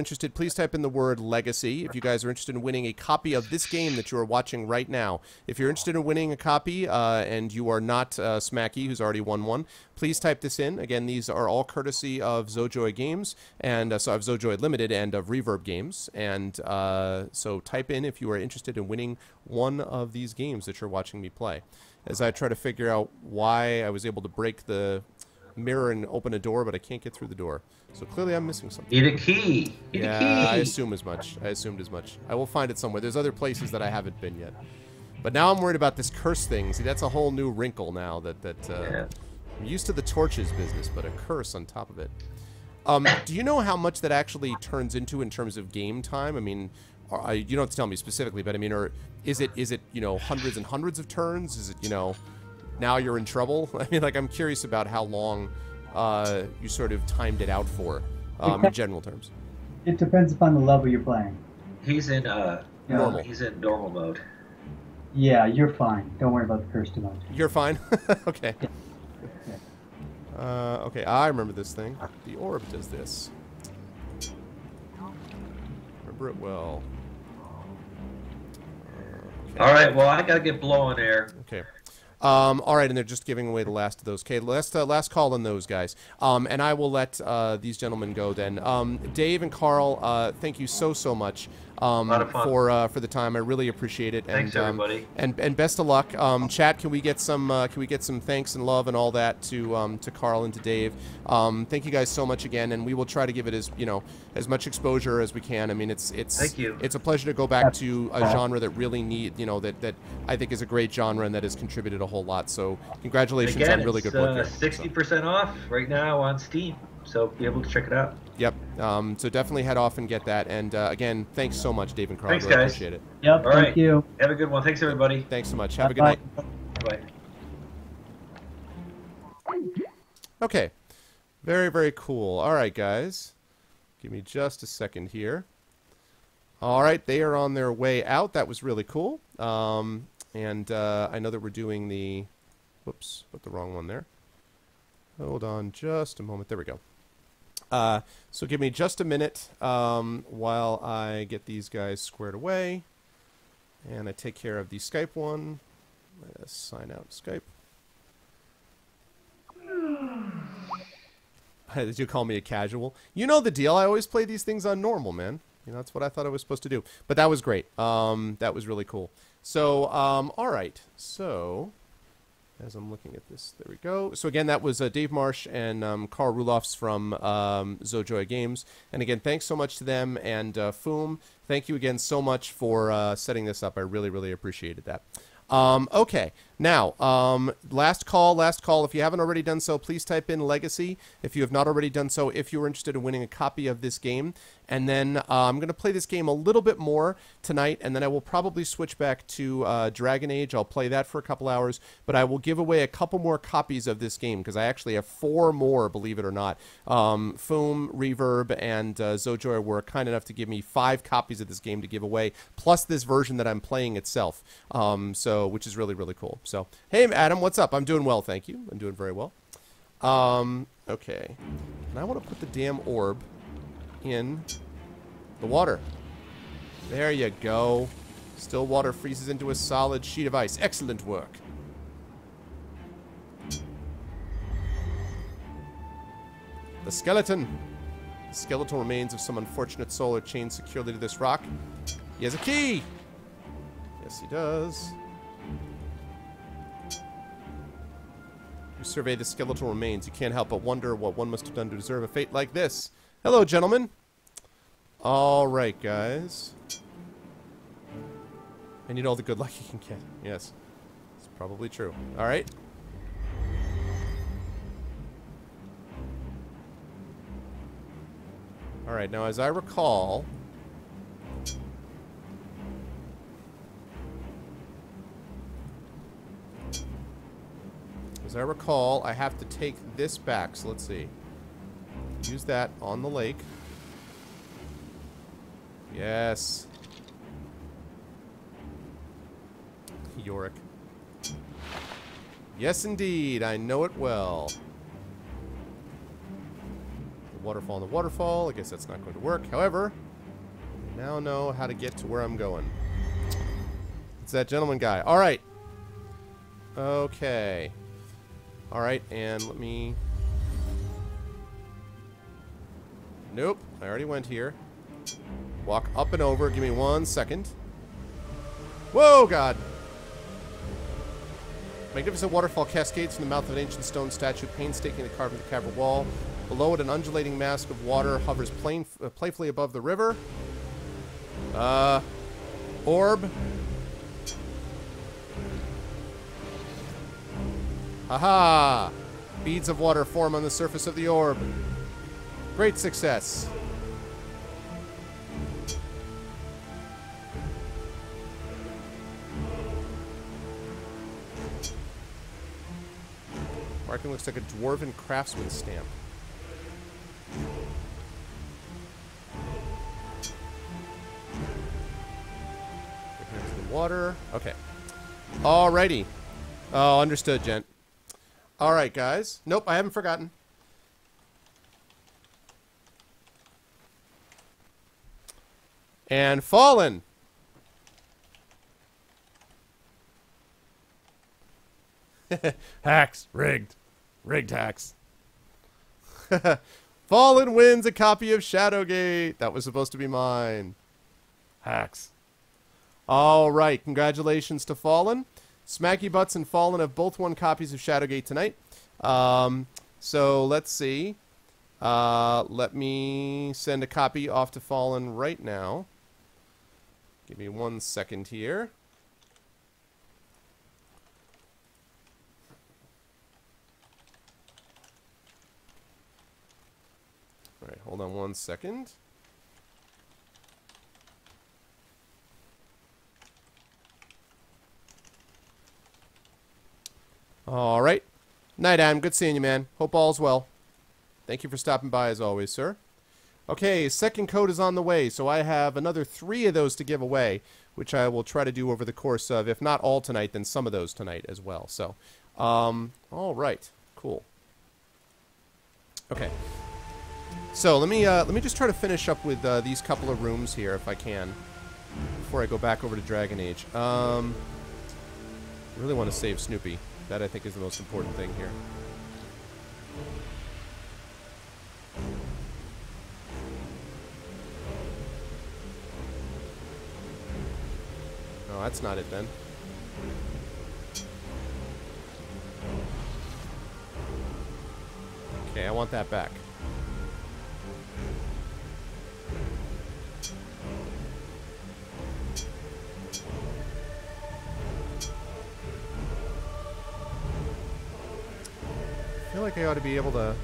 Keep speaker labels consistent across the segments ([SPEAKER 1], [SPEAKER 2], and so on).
[SPEAKER 1] interested, please type in the word legacy. If you guys are interested in winning a copy of this game that you are watching right now, if you're interested in winning a copy uh, and you are not uh, Smacky, who's already won one, please type this in. Again, these are all courtesy of Zojoi Games and uh, so of Zojoi Limited and of Reverb Games. And uh, so type in if you are interested in winning one of these games that you're watching me play. As I try to figure out why I was able to break the mirror and open a door, but I can't get through the door. So clearly I'm missing something.
[SPEAKER 2] Need a key. Need
[SPEAKER 1] yeah,
[SPEAKER 2] a key.
[SPEAKER 1] I assume as much. I assumed as much. I will find it somewhere. There's other places that I haven't been yet. But now I'm worried about this curse thing. See, that's a whole new wrinkle now that that uh,
[SPEAKER 2] Yeah.
[SPEAKER 1] I'm used to the torches business, but a curse on top of it. Um, do you know how much that actually turns into in terms of game time? I mean, I, you don't have to tell me specifically, but I mean, or is it is it you know hundreds and hundreds of turns? Is it you know now you're in trouble? I mean, like I'm curious about how long uh, you sort of timed it out for, um, in general terms.
[SPEAKER 3] It depends upon the level you're playing.
[SPEAKER 2] He's in uh
[SPEAKER 3] Yeah.
[SPEAKER 1] Normal.
[SPEAKER 2] he's in normal mode.
[SPEAKER 3] Yeah, you're fine. Don't worry about the curse too much.
[SPEAKER 1] You're fine. okay. Uh, okay, I remember this thing. The orb does this. Remember it well. Uh, okay.
[SPEAKER 2] All right, well I gotta get blowing air.
[SPEAKER 1] Okay. Um, all right, and they're just giving away the last of those. Okay, last uh, last call on those guys. Um, and I will let uh, these gentlemen go then. Um, Dave and Karl, uh, thank you so so much um,
[SPEAKER 2] Lot of fun.
[SPEAKER 1] for uh, for the time. I really appreciate it.
[SPEAKER 2] Thanks,
[SPEAKER 1] and, um,
[SPEAKER 2] everybody.
[SPEAKER 1] and and best of luck. Um, chat, can we get some uh, can we get some thanks and love and all that to um, to Karl and to Dave? Um, thank you guys so much again, and we will try to give it as you know as much exposure as we can. I mean, it's it's
[SPEAKER 2] Thank you.
[SPEAKER 1] it's a pleasure to go back to a genre that really need you know that that I think is a great genre and that has contributed a whole lot. So congratulations
[SPEAKER 2] Again,
[SPEAKER 1] on really good work.
[SPEAKER 2] uh,
[SPEAKER 1] there. So,
[SPEAKER 2] sixty percent off right now on Steam, so be able to check it out.
[SPEAKER 1] yep. Um, so definitely head off and get that. And uh, again, thanks so much, Dave and Karl.
[SPEAKER 2] Thanks,
[SPEAKER 1] really
[SPEAKER 2] guys.
[SPEAKER 1] appreciate it.
[SPEAKER 3] Yep,
[SPEAKER 2] All
[SPEAKER 3] thank
[SPEAKER 2] right.
[SPEAKER 3] you.
[SPEAKER 2] Have a good one. Thanks everybody.
[SPEAKER 1] Thanks so much. Have a good
[SPEAKER 3] Bye.
[SPEAKER 1] night.
[SPEAKER 2] Bye.
[SPEAKER 1] Okay. Very, very cool. All right, guys. Give me just a second here. All right, they are on their way out. That was really cool. Um, and uh, I know that we're doing the. Whoops, put the wrong one there. Hold on just a moment. There we go. Uh, so give me just a minute um, while I get these guys squared away. And I take care of the Skype one. Let us sign out Skype. Did you call me a casual? You know the deal. I always play these things on normal, man. You know, that's what I thought I was supposed to do. But that was great. Um, that was really cool. So, um, all right. So, as I'm looking at this, there we go. So again, that was uh, Dave Marsh and um, Karl Roelofs from um, Zojoi Games. And again, thanks so much to them and uh, Foom. Thank you again so much for uh, setting this up. I really, really appreciated that. Um, okay, now, um, last call, last call. If you haven't already done so, please type in Legacy. If you have not already done so, if you're interested in winning a copy of this game. And then uh, I'm going to play this game a little bit more tonight, and then I will probably switch back to uh, Dragon Age. I'll play that for a couple hours, but I will give away a couple more copies of this game because I actually have four more, believe it or not. Um, Foom, Reverb, and uh, Zojoi were kind enough to give me five copies of this game to give away, plus this version that I'm playing itself. Um, so, which is really, really cool. So, hey, Adam, what's up? I'm doing well, thank you. I'm doing very well. Um, okay. And I want to put the damn orb in the water. There you go. Still water freezes into a solid sheet of ice. Excellent work. The skeleton. The skeletal remains of some unfortunate soul are chained securely to this rock. He has a key! Yes, he does. You survey the skeletal remains. You can't help but wonder what one must have done to deserve a fate like this. Hello, gentlemen. All right, guys. You know all the good luck you can get. Yes. It's probably true. All right. All right, now as I recall, as I recall, I have to take this back. So let's see. Use that on the lake. Yes. Yorick. Yes, indeed. I know it well. The waterfall in the waterfall. I guess that's not going to work. However, I now know how to get to where I'm going. It's that gentleman guy. All right. Okay. All right, and let me... Nope, I already went here. Walk up and over. Give me one second. Whoa, God! Magnificent waterfall cascades from the mouth of an ancient stone statue, painstakingly carved into the cavern wall. Below it, an undulating mask of water hovers plain, uh, playfully above the river. Uh, orb. Aha! Beads of water form on the surface of the orb. Great success. Marking looks like a dwarven craftsman stamp. The water. Okay. Alrighty. Oh, understood, gent. Alright, guys. Nope, I haven't forgotten. And fallen. hacks. Rigged. Rigged hacks. fallen wins a copy of Shadowgate. That was supposed to be mine. Hacks. All right. Congratulations to Fallen. Smacky Butts and Fallen have both won copies of Shadowgate tonight. Um, so let's see. Uh, let me send a copy off to Fallen right now. Give me one second here. All right, hold on one second. All right. Night, Adam. Good seeing you, man. Hope all's well. Thank you for stopping by as always, sir. Okay, second code is on the way, so I have another three of those to give away, which I will try to do over the course of, if not all tonight, then some of those tonight as well. So, um, all right, cool. Okay, so let me uh, let me just try to finish up with uh, these couple of rooms here, if I can, before I go back over to Dragon Age. Um, really want to save Snoopy. That I think is the most important thing here. No, that's not it then. Okay, I want that back. I feel like I ought to be able to...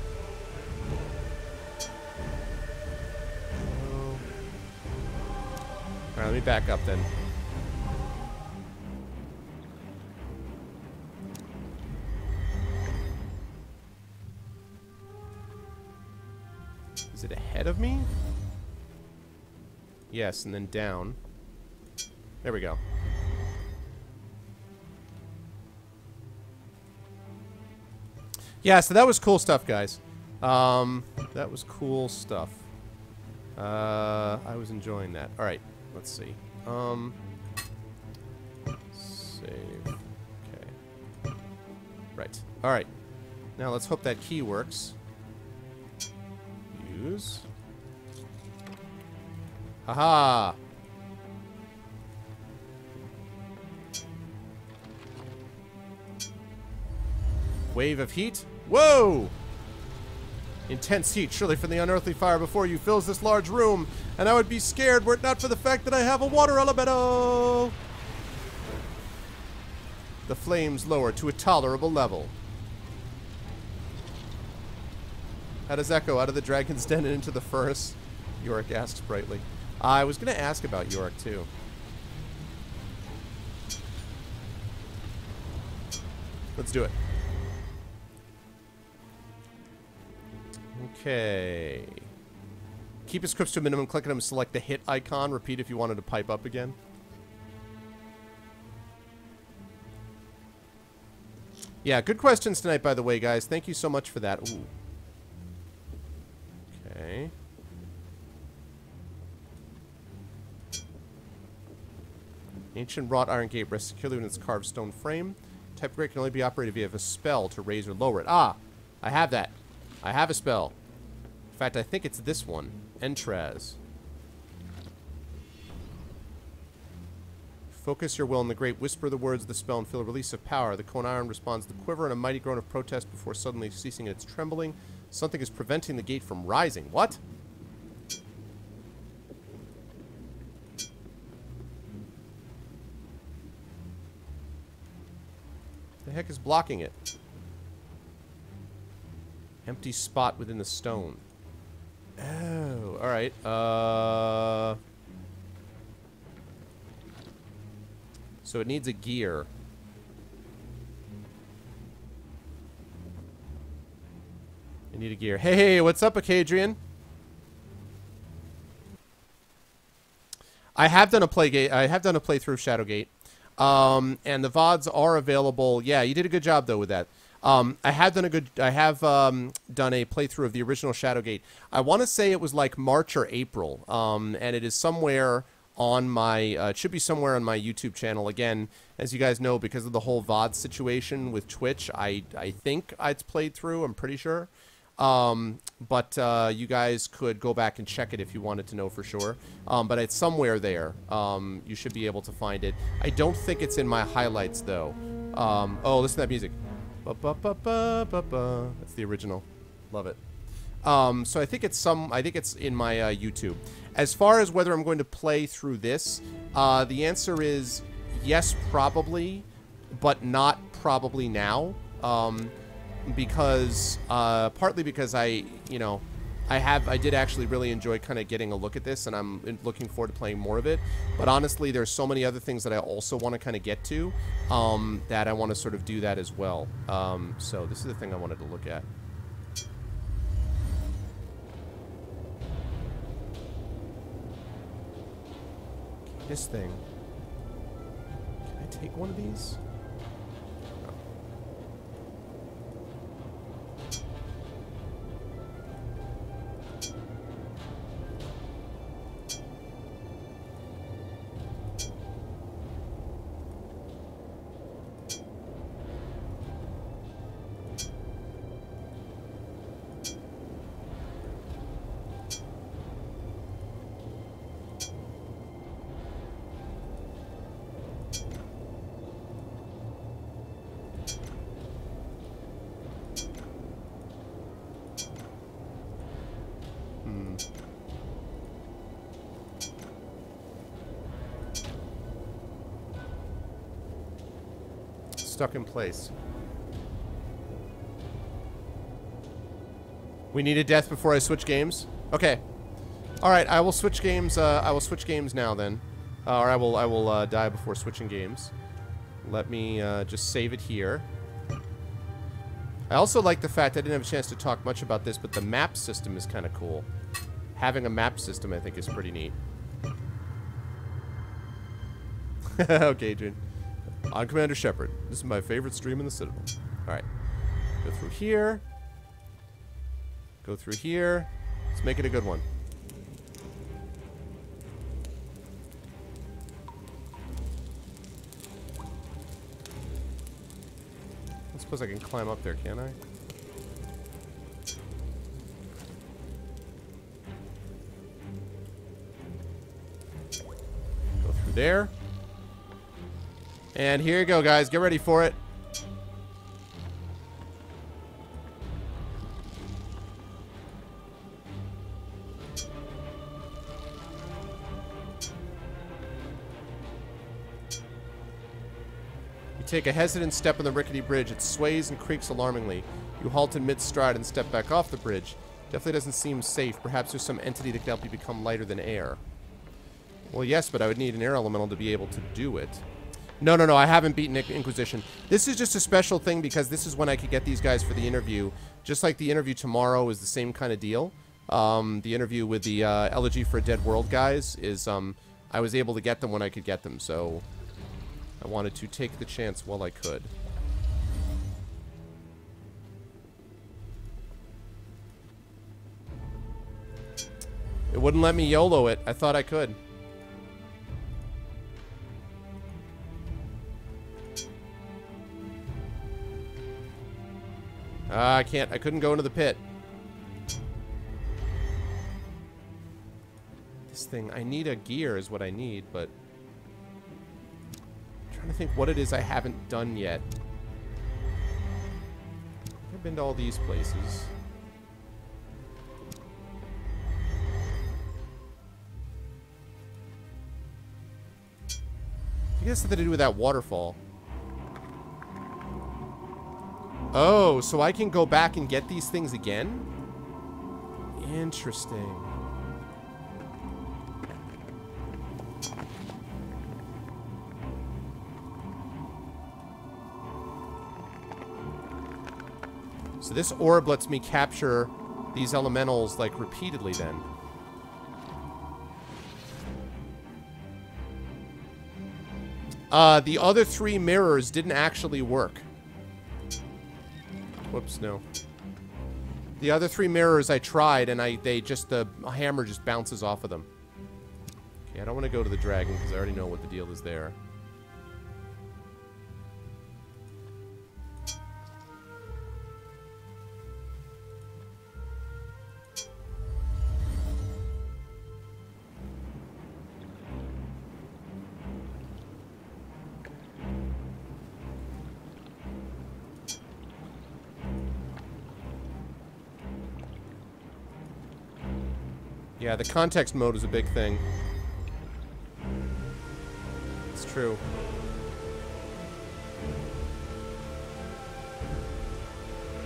[SPEAKER 1] Oh. Alright, let me back up then. Ahead of me? Yes, and then down. There we go. Yeah, so that was cool stuff, guys. Um, that was cool stuff. Uh, I was enjoying that. All right, let's see. Um, save. Okay. Right. All right. Now let's hope that key works. Use. Haha. Wave of heat. Whoa! Intense heat, surely from the unearthly fire before you, fills this large room, and I would be scared were it not for the fact that I have a water elemental! The flames lower to a tolerable level. How does go? Out of the dragon's den and into the furnace? Yorick asks brightly. I was going to ask about York, too. Let's do it. Okay. Keep his scripts to a minimum. Click on him, select the hit icon. Repeat if you wanted to pipe up again. Yeah, good questions tonight, by the way, guys. Thank you so much for that. Ooh. Okay. Ancient wrought iron gate rests securely within its carved stone frame. Type of gate can only be operated via a spell to raise or lower it. Ah! I have that. I have a spell. In fact, I think it's this one. Entraz. Focus your will on the great whisper the words of the spell and feel a release of power. The cone iron responds to the quiver in a mighty groan of protest before suddenly ceasing its trembling. Something is preventing the gate from rising. What? The heck is blocking it? Empty spot within the stone. Oh, alright. Uh... So it needs a gear. I need a gear. Hey, hey, what's up, Acadrian? I have done a play gate. I have done a playthrough Shadowgate. Um, and the VODs are available. Yeah, you did a good job though with that. Um, I have done a good. I have um, done a playthrough of the original Shadowgate. I want to say it was like March or April, um, and it is somewhere on my. Uh, it should be somewhere on my YouTube channel. Again, as you guys know, because of the whole VOD situation with Twitch, I I think it's played through. I'm pretty sure. Um, but uh, you guys could go back and check it if you wanted to know for sure. Um, but it's somewhere there. Um, you should be able to find it. I don't think it's in my highlights though. Um, oh, listen to that music. Ba, ba, ba. That's the original. Love it. Um, so I think it's some. I think it's in my uh, YouTube. As far as whether I'm going to play through this, uh, the answer is yes, probably, but not probably now. Because uh, partly because I, you know, I have I did actually really enjoy kind of getting a look at this, and I'm looking forward to playing more of it. But honestly, there's so many other things that I also want to kind of get to um, that I want to sort of do that as well. Um, so this is the thing I wanted to look at. This thing. Can I take one of these? Stuck in place. We need a death before I switch games? Okay. Alright, I will switch games, uh, I will switch games now then. Uh, or I will, I will, uh, die before switching games. Let me, uh, just save it here. I also like the fact I didn't have a chance to talk much about this, but the map system is kind of cool. Having a map system, I think, is pretty neat. okay, Adrian. I'm Commander Shepard. This is my favorite stream in the Citadel. Alright. Go through here. Go through here. Let's make it a good one. I suppose I can climb up there, can't I? Go through there. And here you go, guys. Get ready for it. You take a hesitant step on the rickety bridge. It sways and creaks alarmingly. You halt in mid-stride and step back off the bridge. Definitely doesn't seem safe. Perhaps there's some entity that can help you become lighter than air. Well, yes, but I would need an air elemental to be able to do it. No, no, no, I haven't beaten Inquisition. This is just a special thing because this is when I could get these guys for the interview. Just like the interview tomorrow is the same kind of deal. Um, the interview with the uh, Elegy for a Dead World guys is, um, I was able to get them when I could get them, so I wanted to take the chance while I could. It wouldn't let me YOLO it. I thought I could. Ah, I can't. I couldn't go into the pit. This thing. I need a gear is what I need, but... I'm trying to think what it is I haven't done yet. I've been to all these places. I guess something to do with that waterfall. Oh, so I can go back and get these things again? Interesting. So this orb lets me capture these elementals, like, repeatedly then. Uh, the other three mirrors didn't actually work. Whoops, no. The other three mirrors I tried, and I they just, the hammer just bounces off of them. Okay, I don't want to go to the dragon, because I already know what the deal is there. The context mode is a big thing. It's true.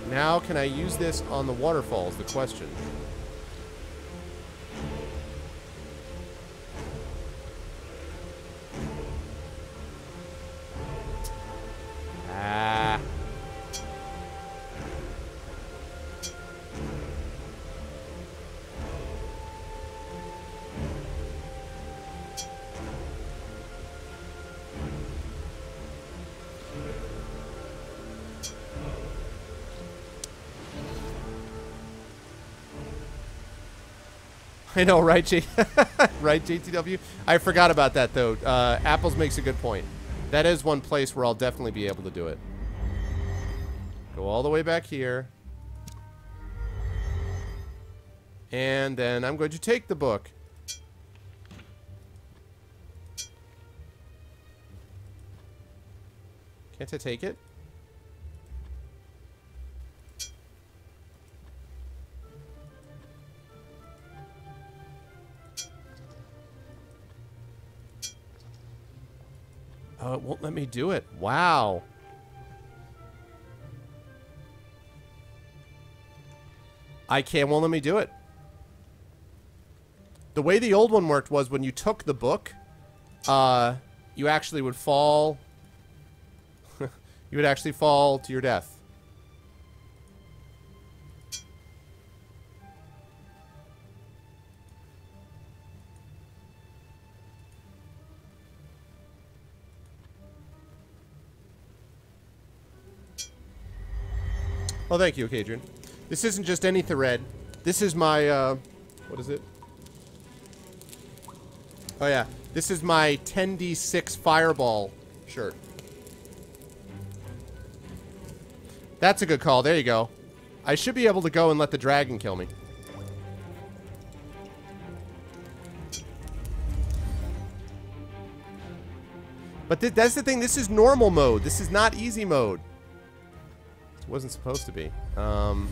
[SPEAKER 1] Now, can I use this on the waterfalls? The question. I know, right, J right, JTW? I forgot about that, though. Uh, Apples makes a good point. That is one place where I'll definitely be able to do it. Go all the way back here. And then I'm going to take the book. Can't I take it? Won't let me do it. Wow. I can't, won't let me do it. The way the old one worked was when you took the book, uh, you actually would fall. you would actually fall to your death. Thank you, Cadrian. This isn't just any thread. This is my, uh, what is it? Oh, yeah. This is my 10d6 fireball shirt. That's a good call. There you go. I should be able to go and let the dragon kill me. But th that's the thing. This is normal mode. This is not easy mode. Wasn't supposed to be. Um...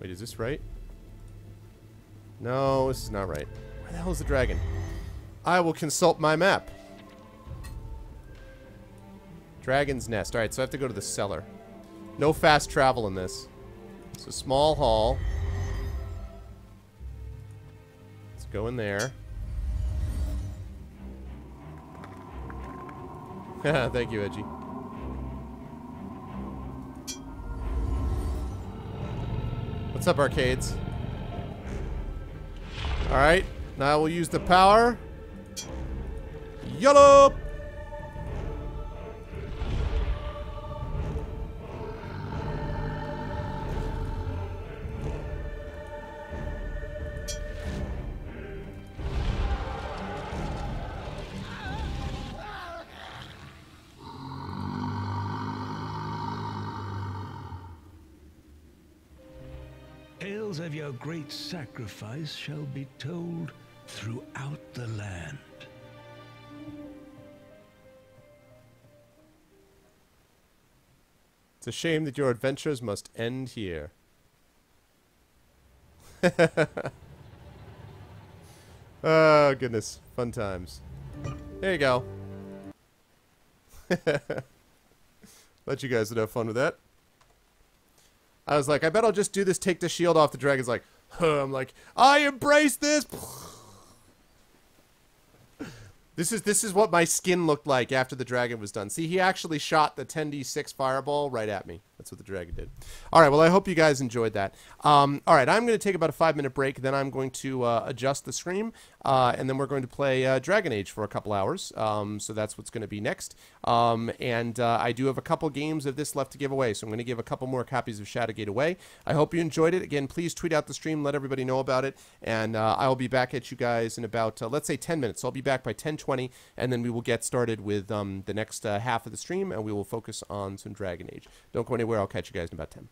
[SPEAKER 1] Wait, is this right? No, this is not right. Where the hell is the dragon? I will consult my map. Dragon's Nest. Alright, so I have to go to the cellar. No fast travel in this. It's a small hall. Let's go in there. Thank you, Edgy. What's up, arcades? Alright, now we'll use the power. YOLO!
[SPEAKER 4] Sacrifice shall be told throughout the land.
[SPEAKER 1] It's a shame that your adventures must end here. oh, goodness. Fun times. There you go. Let you guys have fun with that. I was like, I bet I'll just do this, take the shield off the dragon's like. I'm like, I embrace this. This is this is what my skin looked like after the dragon was done. See, he actually shot the 10d6 fireball right at me. That's what the dragon did. All right, well, I hope you guys enjoyed that. Um, all right, I'm going to take about a five minute break. Then I'm going to uh, adjust the stream, uh, and then we're going to play uh, Dragon Age for a couple hours. Um, so that's what's going to be next. Um, and uh, I do have a couple games of this left to give away, so I'm going to give a couple more copies of Shadowgate away. I hope you enjoyed it. Again, please tweet out the stream, let everybody know about it, and uh, I will be back at you guys in about uh, let's say 10 minutes. So I'll be back by 10:20, and then we will get started with um, the next half of the stream, and we will focus on some Dragon Age. Don't go anywhere. I'll catch you guys in about 10.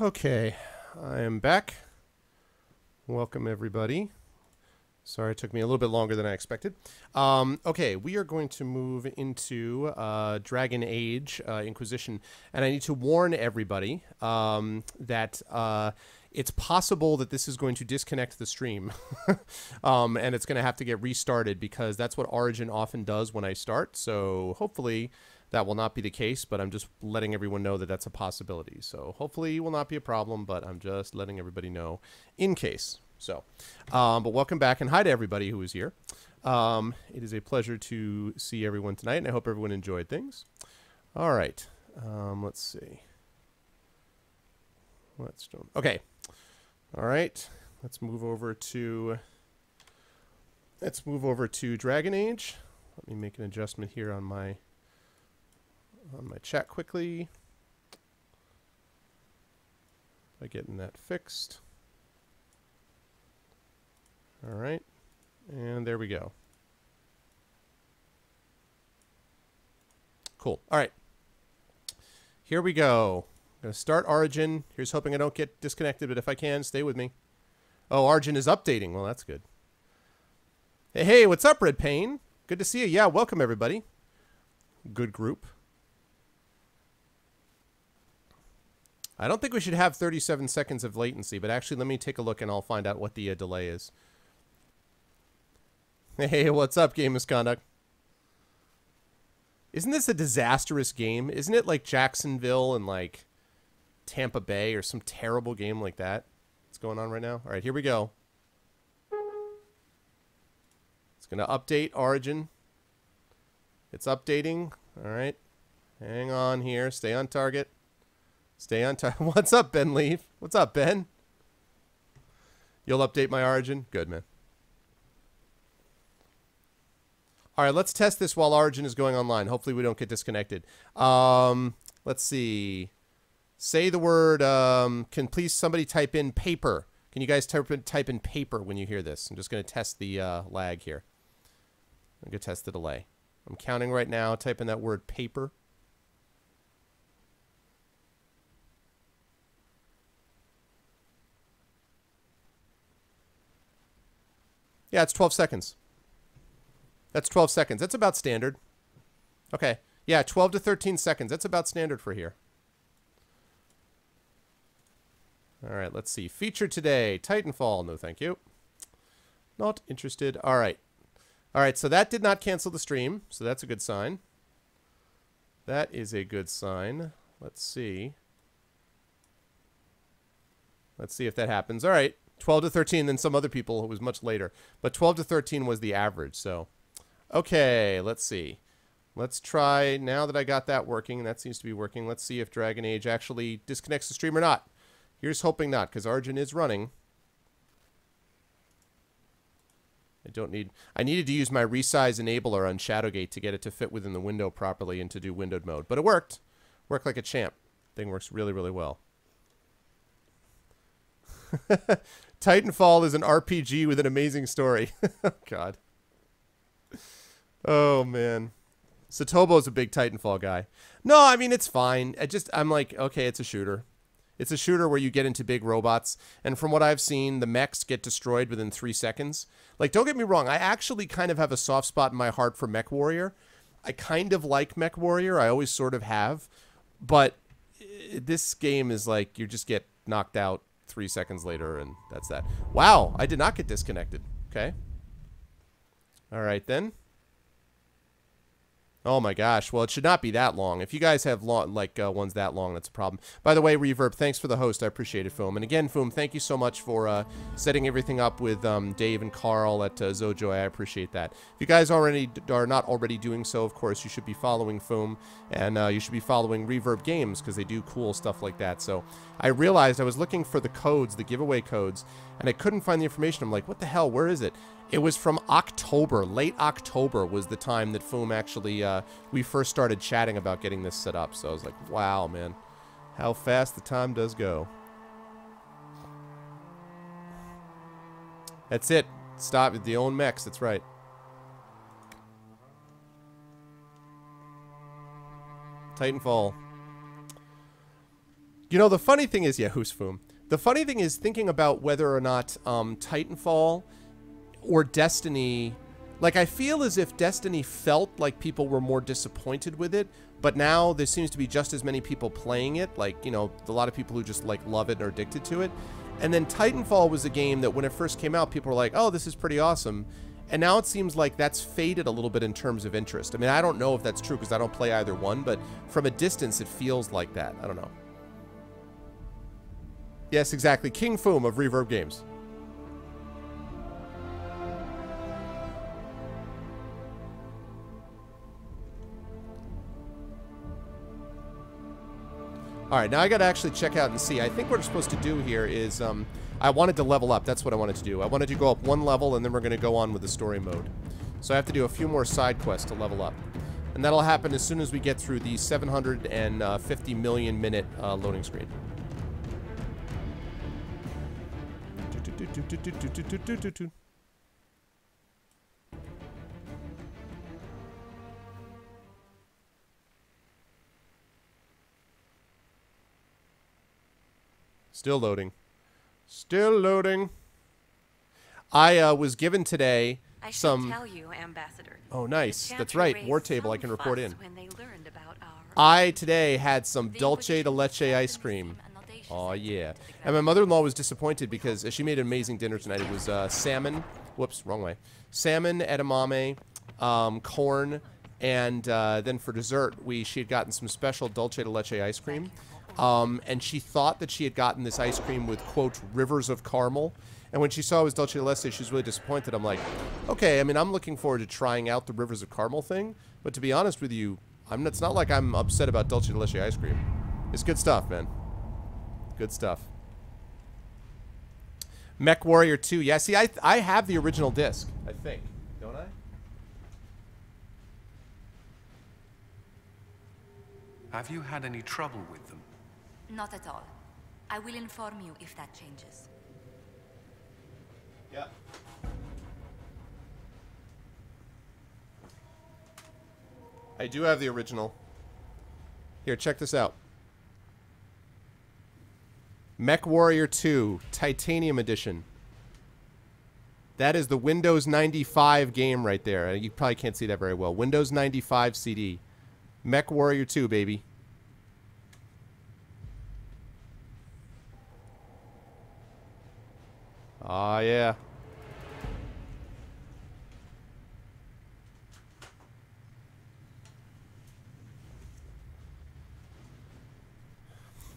[SPEAKER 1] Okay, I am back. Welcome, everybody. Sorry, it took me a little bit longer than I expected. Um, okay, we are going to move into uh, Dragon Age uh, Inquisition, and I need to warn everybody um, that uh, it's possible that this is going to disconnect the stream, um, and it's going to have to get restarted because that's what Origin often does when I start. So hopefully that will not be the case, but I'm just letting everyone know that that's a possibility. So hopefully it will not be a problem, but I'm just letting everybody know in case. So, um, but welcome back and hi to everybody who is here. Um, it is a pleasure to see everyone tonight, and I hope everyone enjoyed things. All right, um, let's see. Let's do. Okay, all right. Let's move over to. Let's move over to Dragon Age. Let me make an adjustment here on my on my chat quickly by getting that fixed. All right. And there we go. Cool. All right. Here we go. I'm going to start Origin. Here's hoping I don't get disconnected, but if I can, stay with me. Oh, Origin is updating. Well, that's good. Hey, hey, what's up, Red Pain? Good to see you. Yeah, welcome, everybody. Good group. I don't think we should have 37 seconds of latency, but actually let me take a look and I'll find out what the uh, delay is. Hey, what's up, Game Misconduct? Isn't this a disastrous game? Isn't it like Jacksonville and like Tampa Bay or some terrible game like that? What's going on right now? All right, here we go. It's going to update Origin. It's updating. All right. Hang on here. Stay on target. Stay on target. What's up, Ben Leaf? What's up, Ben? You'll update my Origin? Good, man. All right, let's test this while Origin is going online. Hopefully we don't get disconnected. Um, let's see. Say the word, um, can please somebody type in paper? Can you guys type in, type in paper when you hear this? I'm just going to test the uh, lag here. I'm going to test the delay. I'm counting right now. Type in that word paper. Yeah, it's 12 seconds. That's 12 seconds. That's about standard. Okay. Yeah, 12 to 13 seconds. That's about standard for here. All right, let's see. Feature today, Titanfall. No, thank you. Not interested. All right. All right, so that did not cancel the stream, so that's a good sign. That is a good sign. Let's see. Let's see if that happens. All right. 12 to 13, then some other people, it was much later. But 12 to 13 was the average, so... Okay, let's see. Let's try, now that I got that working, and that seems to be working, let's see if Dragon Age actually disconnects the stream or not. Here's hoping not, because Origin is running. I don't need... I needed to use my resize enabler on Shadowgate to get it to fit within the window properly and to do windowed mode. But it worked. Worked like a champ. Thing works really, really well. Titanfall is an RPG with an amazing story. oh, God. Oh man. Satobo's a big Titanfall guy. No, I mean it's fine. I just I'm like, okay, it's a shooter. It's a shooter where you get into big robots, and from what I've seen, the mechs get destroyed within three seconds. Like, don't get me wrong, I actually kind of have a soft spot in my heart for Mech Warrior. I kind of like Mech Warrior. I always sort of have, but eh, this game is like you just get knocked out three seconds later, and that's that. Wow, I did not get disconnected. Okay. All right then. Oh my gosh. Well, it should not be that long. If you guys have long, like uh, ones that long, that's a problem. By the way, Reverb, thanks for the host. I appreciate it, Foom. And again, Foom, thank you so much for uh, setting everything up with um, Dave and Karl at uh. I appreciate that. If you guys already are not already doing so, of course, you should be following Foom and uh, you should be following Reverb Games because they do cool stuff like that. So I realized I was looking for the codes, the giveaway codes, and I couldn't find the information. I'm like, what the hell? Where is it? It was from October, late October was the time that Foom actually, uh, we first started chatting about getting this set up. So I was like, wow, man, how fast the time does go. That's it. Stop the own mechs, that's right. Titanfall. You know, the funny thing is, yeah, who's Foom? The funny thing is thinking about whether or not um, Titanfall or Destiny. Like, I feel as if Destiny felt like people were more disappointed with it, but now there seems to be just as many people playing it. Like, you know, a lot of people who just, like, love it and are addicted to it. And then Titanfall was a game that when it first came out, people were like, oh, this is pretty awesome. And now it seems like that's faded a little bit in terms of interest. I mean, I don't know if that's true because I don't play either one, but from a distance, it feels like that. I don't know. Yes, exactly. King Foom of Reverb Games. All right, now I got to actually check out and see. I think what we're supposed to do here is um, I wanted to level up. That's what I wanted to do. I wanted to go up one level, and then we're going to go on with the story mode. So I have to do a few more side quests to level up. And that'll happen as soon as we get through the 750 million minute uh, loading screen. Still loading. Still loading. I uh, was given today
[SPEAKER 5] I
[SPEAKER 1] some.
[SPEAKER 5] tell you, Ambassador.
[SPEAKER 1] Oh, nice. That's right. War table. I can report in.
[SPEAKER 5] When they learned about our
[SPEAKER 1] I today had some dulce de leche ice cream. Oh yeah. And my mother-in-law was disappointed because she made an amazing dinner tonight. It was uh, salmon. Whoops, wrong way. Salmon, edamame, um, corn, and uh, then for dessert, we she had gotten some special dulce de leche ice cream. Um, and she thought that she had gotten this ice cream with quote rivers of caramel. And when she saw it was dulce de leche, she was really disappointed. I'm like, okay. I mean, I'm looking forward to trying out the rivers of caramel thing. But to be honest with you, I'm. It's not like I'm upset about dulce de leche ice cream. It's good stuff, man. Good stuff. Mech Warrior 2. Yeah, see, I I have the original disc. I think, don't I?
[SPEAKER 6] Have you had any trouble with?
[SPEAKER 5] Not at all. I will inform you if that changes.
[SPEAKER 1] Yeah. I do have the original. Here, check this out. Mech Warrior 2 Titanium Edition. That is the Windows 95 game right there. You probably can't see that very well. Windows 95 CD. Mech Warrior 2, baby. Ah, yeah.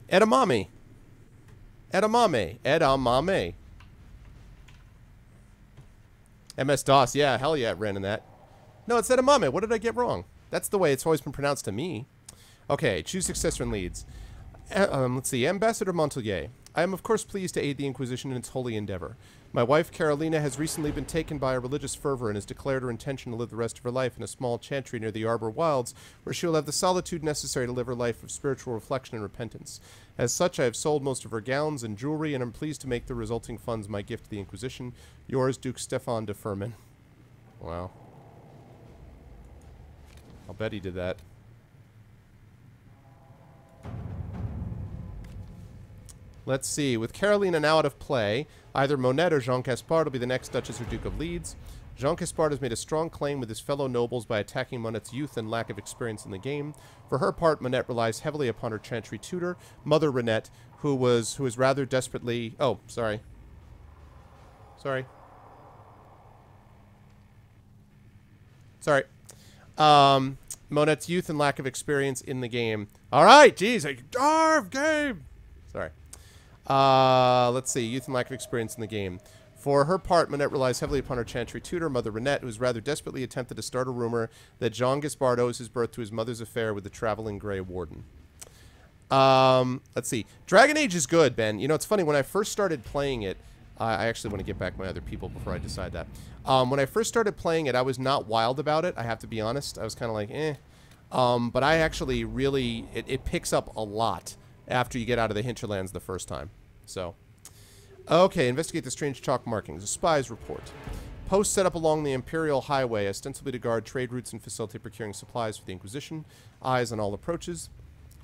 [SPEAKER 1] Edamame. Edamame. Edamame. MS DOS. Yeah, hell yeah, ran in that. No, it's edamame. What did I get wrong? That's the way it's always been pronounced to me. Okay, choose successor and Lydes. Uh, um, let's see. Ambassador Montilyet. I am, of course, pleased to aid the Inquisition in its holy endeavor. My wife, Carolina, has recently been taken by a religious fervor and has declared her intention to live the rest of her life in a small chantry near the Arbor Wilds, where she will have the solitude necessary to live her life of spiritual reflection and repentance. As such, I have sold most of her gowns and jewelry, and am pleased to make the resulting funds my gift to the Inquisition. Yours, Duke Stefan de Furman. Wow. I'll bet he did that. Let's see. With Carolina now out of play, either Monette or Jean Gaspard will be the next Duchess or Duke of Lydes. Jean Gaspard has made a strong claim with his fellow nobles by attacking Monette's youth and lack of experience in the game. For her part, Monette relies heavily upon her chantry tutor, Mother Renette, who was who is rather desperately. Oh, sorry. Sorry. Sorry. Um, Monette's youth and lack of experience in the game. All right, geez, a darv game. Sorry. Uh, let's see. Youth and lack of experience in the game. For her part, Monette relies heavily upon her chantry tutor, Mother Renette, who has rather desperately attempted to start a rumor that Jean Gaspard owes his birth to his mother's affair with the traveling Grey Warden. Um, let's see. Dragon Age is good, Ben. You know, it's funny. When I first started playing it, I I actually want to get back my other people before I decide that. Um, when I first started playing it, I was not wild about it. I have to be honest. I was kind of like, eh. Um, but I actually really, it, it picks up a lot after you get out of the hinterlands the first time. So, okay, investigate the strange chalk markings. A spy's report. Posts set up along the Imperial Highway, ostensibly to guard trade routes and facilitate procuring supplies for the Inquisition. Eyes on all approaches.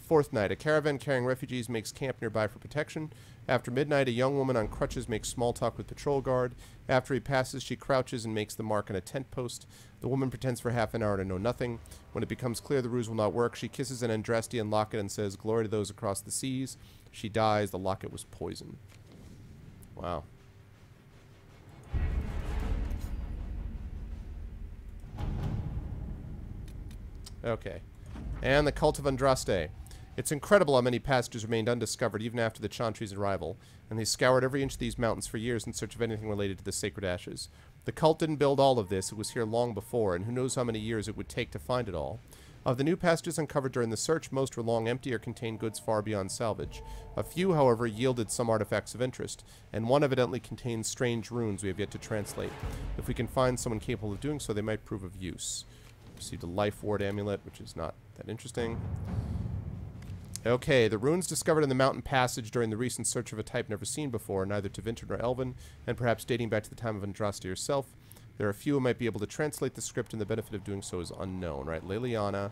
[SPEAKER 1] Fourth night, a caravan carrying refugees makes camp nearby for protection. After midnight, a young woman on crutches makes small talk with patrol guard. After he passes, she crouches and makes the mark on a tent post. The woman pretends for half an hour to know nothing. When it becomes clear the ruse will not work, she kisses an Andrastian locket and says, Glory to those across the seas. She dies. The locket was poison. Wow. Okay. And the Cult of Andraste. It's incredible how many passages remained undiscovered even after the Chantry's arrival, and they scoured every inch of these mountains for years in search of anything related to the sacred ashes. The cult didn't build all of this, it was here long before, and who knows how many years it would take to find it all. Of the new passages uncovered during the search, most were long empty or contained goods far beyond salvage. A few, however, yielded some artifacts of interest, and one evidently contains strange runes we have yet to translate. If we can find someone capable of doing so, they might prove of use. Received a life ward amulet, which is not that interesting. Okay, the runes discovered in the mountain passage during the recent search of a type never seen before, neither Tevinter nor Elven, and perhaps dating back to the time of Andraste herself. There are a few who might be able to translate the script, and the benefit of doing so is unknown, right? Leliana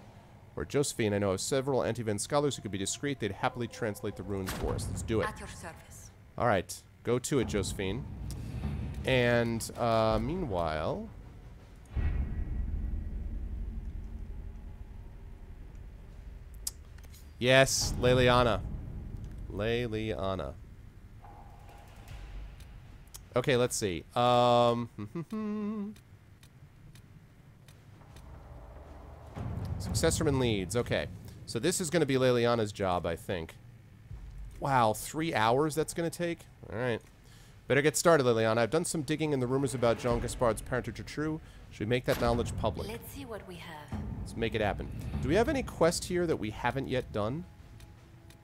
[SPEAKER 1] or Josephine, I know of several Antivan scholars who could be discreet. They'd happily translate the runes for us. Let's do it.
[SPEAKER 5] At your service.
[SPEAKER 1] All right, go to it, Josephine. And uh, meanwhile, yes, Leliana, Leliana. Okay, let's see. Um, Successorman Lydes. Okay, so this is going to be Leliana's job, I think. Wow, three hours that's going to take? Alright. Better get started, Leliana. I've done some digging and the rumors about Jean Gaspard's parentage are true. Should we make that knowledge public?
[SPEAKER 5] Let's see what we have.
[SPEAKER 1] Let's make it happen. Do we have any quest here that we haven't yet done?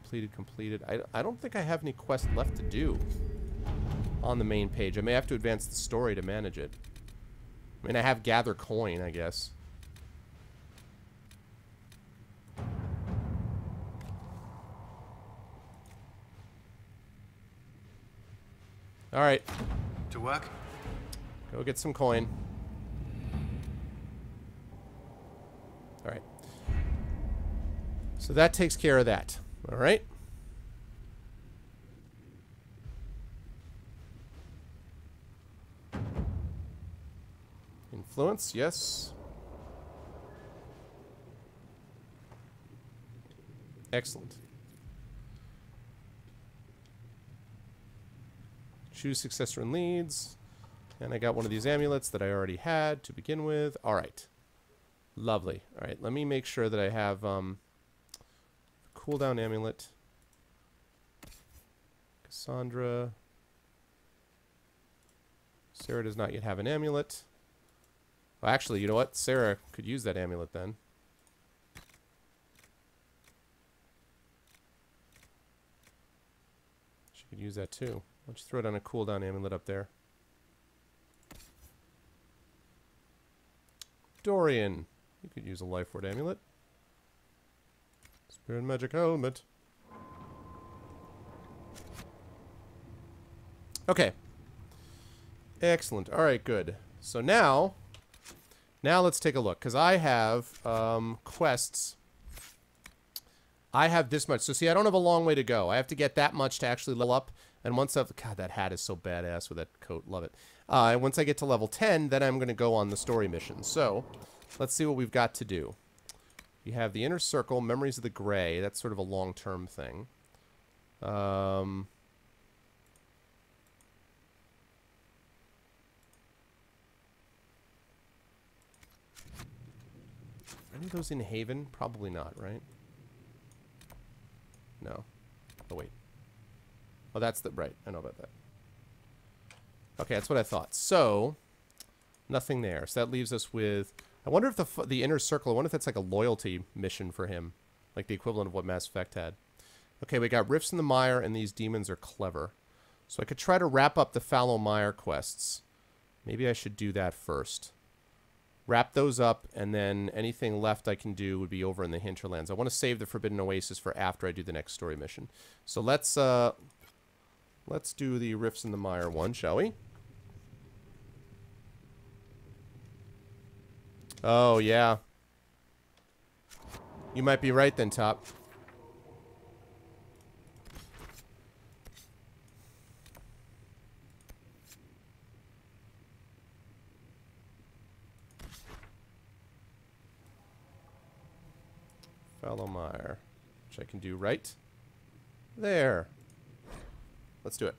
[SPEAKER 1] Completed, completed. I, I don't think I have any quest left to do on the main page. I may have to advance the story to manage it. I mean, I have gather coin, I guess. All right,
[SPEAKER 6] To work?
[SPEAKER 1] go get some coin. All right. So that takes care of that. All right. Influence, yes. Excellent. Choose successor and Lydes. And I got one of these amulets that I already had to begin with. All right. Lovely. All right, let me make sure that I have um, cooldown amulet. Cassandra. Sera does not yet have an amulet. Well, actually, you know what? Sera could use that amulet then. She could use that too. Why don't you throw it on a cooldown amulet up there? Dorian. You could use a life ward amulet. Spirit magic helmet. Okay. Excellent. All right, good. So now, now let's take a look because I have um, quests. I have this much. So see, I don't have a long way to go. I have to get that much to actually level up. And once I've... God, that hat is so badass with that coat. Love it. Uh, and once I get to level 10, then I'm going to go on the story mission. So, let's see what we've got to do. You have the Inner Circle, Memories of the Grey. That's sort of a long-term thing. Um... Any of those in Haven? Probably not, right? No. Oh, wait. Oh, that's the... Right, I know about that. Okay, that's what I thought. So, nothing there. So that leaves us with... I wonder if the the Inner Circle... I wonder if that's like a loyalty mission for him. Like the equivalent of what Mass Effect had. Okay, we got Rifts in the Mire, and these demons are clever. So I could try to wrap up the Fallow Mire quests. Maybe I should do that first wrap those up, and then anything left I can do would be over in the hinterlands. I want to save the Forbidden Oasis for after I do the next story mission. So let's uh, let's do the Rifts in the Mire one, shall we? Oh, yeah. You might be right then, Top. Fallow Mire, which I can do right there. Let's do it.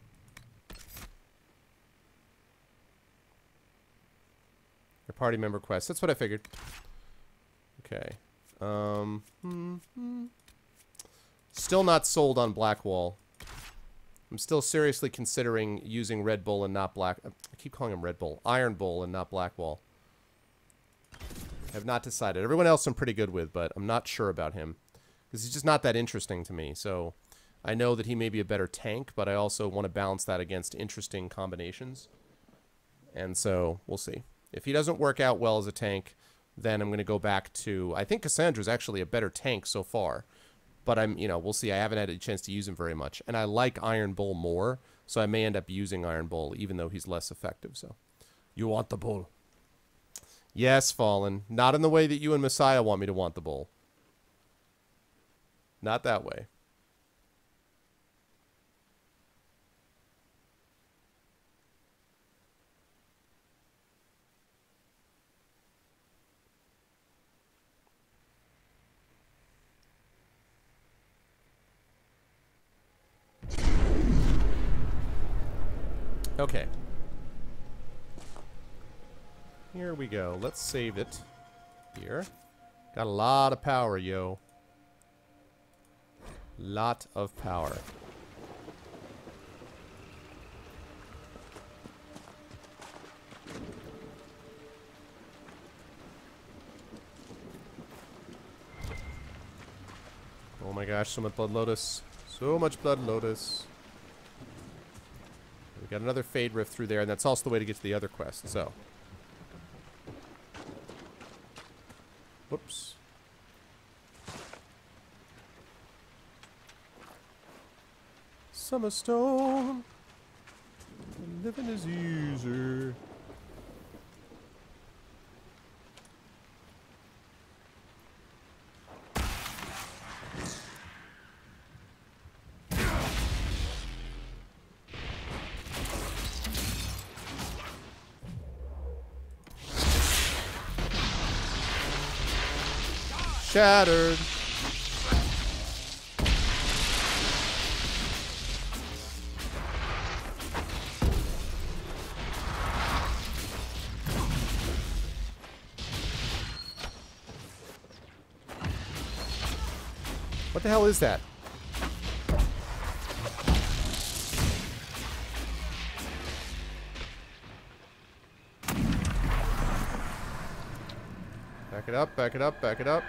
[SPEAKER 1] Party member quest. That's what I figured. Okay. Um, hmm, hmm. Still not sold on Blackwall. I'm still seriously considering using Red Bull and not Black... I keep calling him Red Bull. Iron Bull and not Blackwall. I have not decided. Everyone else I'm pretty good with, but I'm not sure about him. Because he's just not that interesting to me. So I know that he may be a better tank, but I also want to balance that against interesting combinations. And so we'll see. If he doesn't work out well as a tank, then I'm going to go back to... I think Cassandra's actually a better tank so far. But I'm, you know, we'll see. I haven't had a chance to use him very much. And I like Iron Bull more, so I may end up using Iron Bull, even though he's less effective. So, you want the bull. Yes, Fallen. Not in the way that you and Messiah want me to want the bull. Not that way. Okay. Here we go. Let's save it. Here. Got a lot of power, yo. Lot of power. Oh my gosh, so much Blood Lotus. So much Blood Lotus. We got another Fade Rift through there, and that's also the way to get to the other quest, so. Whoops. Summerstone. Living is easier. Shattered. What the hell is that? Back it up, back it up, back it up.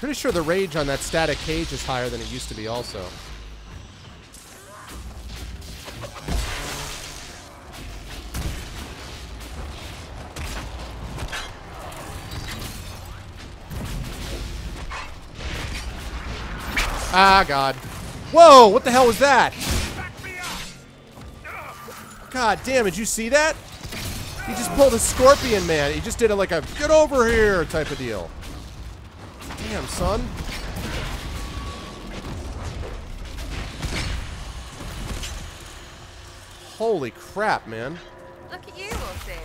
[SPEAKER 1] Pretty sure the rage on that static cage is higher than it used to be also. Ah, God. Whoa, what the hell was that? God damn, did you see that? He just pulled a scorpion, man. He just did it like a get over here type of deal. Damn, son. Holy crap, man.
[SPEAKER 7] Look at you, all serious.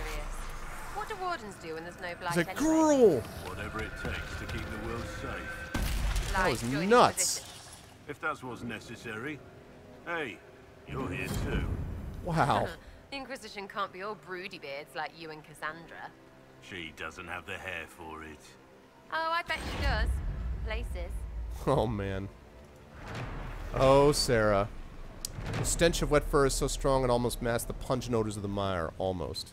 [SPEAKER 7] What do wardens do when there's no blight
[SPEAKER 1] It's a
[SPEAKER 7] anyway?
[SPEAKER 1] girl.
[SPEAKER 8] Whatever it takes to keep the world safe.
[SPEAKER 7] Like
[SPEAKER 1] was nuts.
[SPEAKER 8] If that's what's necessary. Hey, you're here too.
[SPEAKER 1] Wow.
[SPEAKER 7] The Inquisition can't be all broody beards like you and Cassandra.
[SPEAKER 8] She doesn't have the hair for it.
[SPEAKER 7] Oh, I bet she does. Places.
[SPEAKER 1] Oh, man. Oh, Sera. The stench of wet fur is so strong it almost masks the pungent odors of the mire. Almost.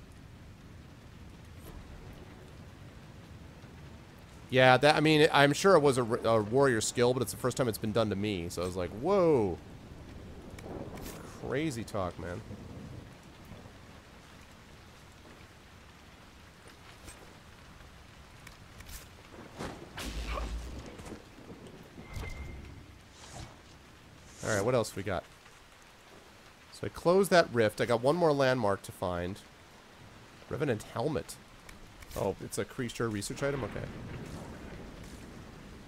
[SPEAKER 1] Yeah, that. I mean, I'm sure it was a, a warrior skill, but it's the first time it's been done to me. So I was like, whoa. Crazy talk, man. Alright, what else we got? So I closed that rift. I got one more landmark to find. Revenant helmet. Oh, it's a creature research item? Okay.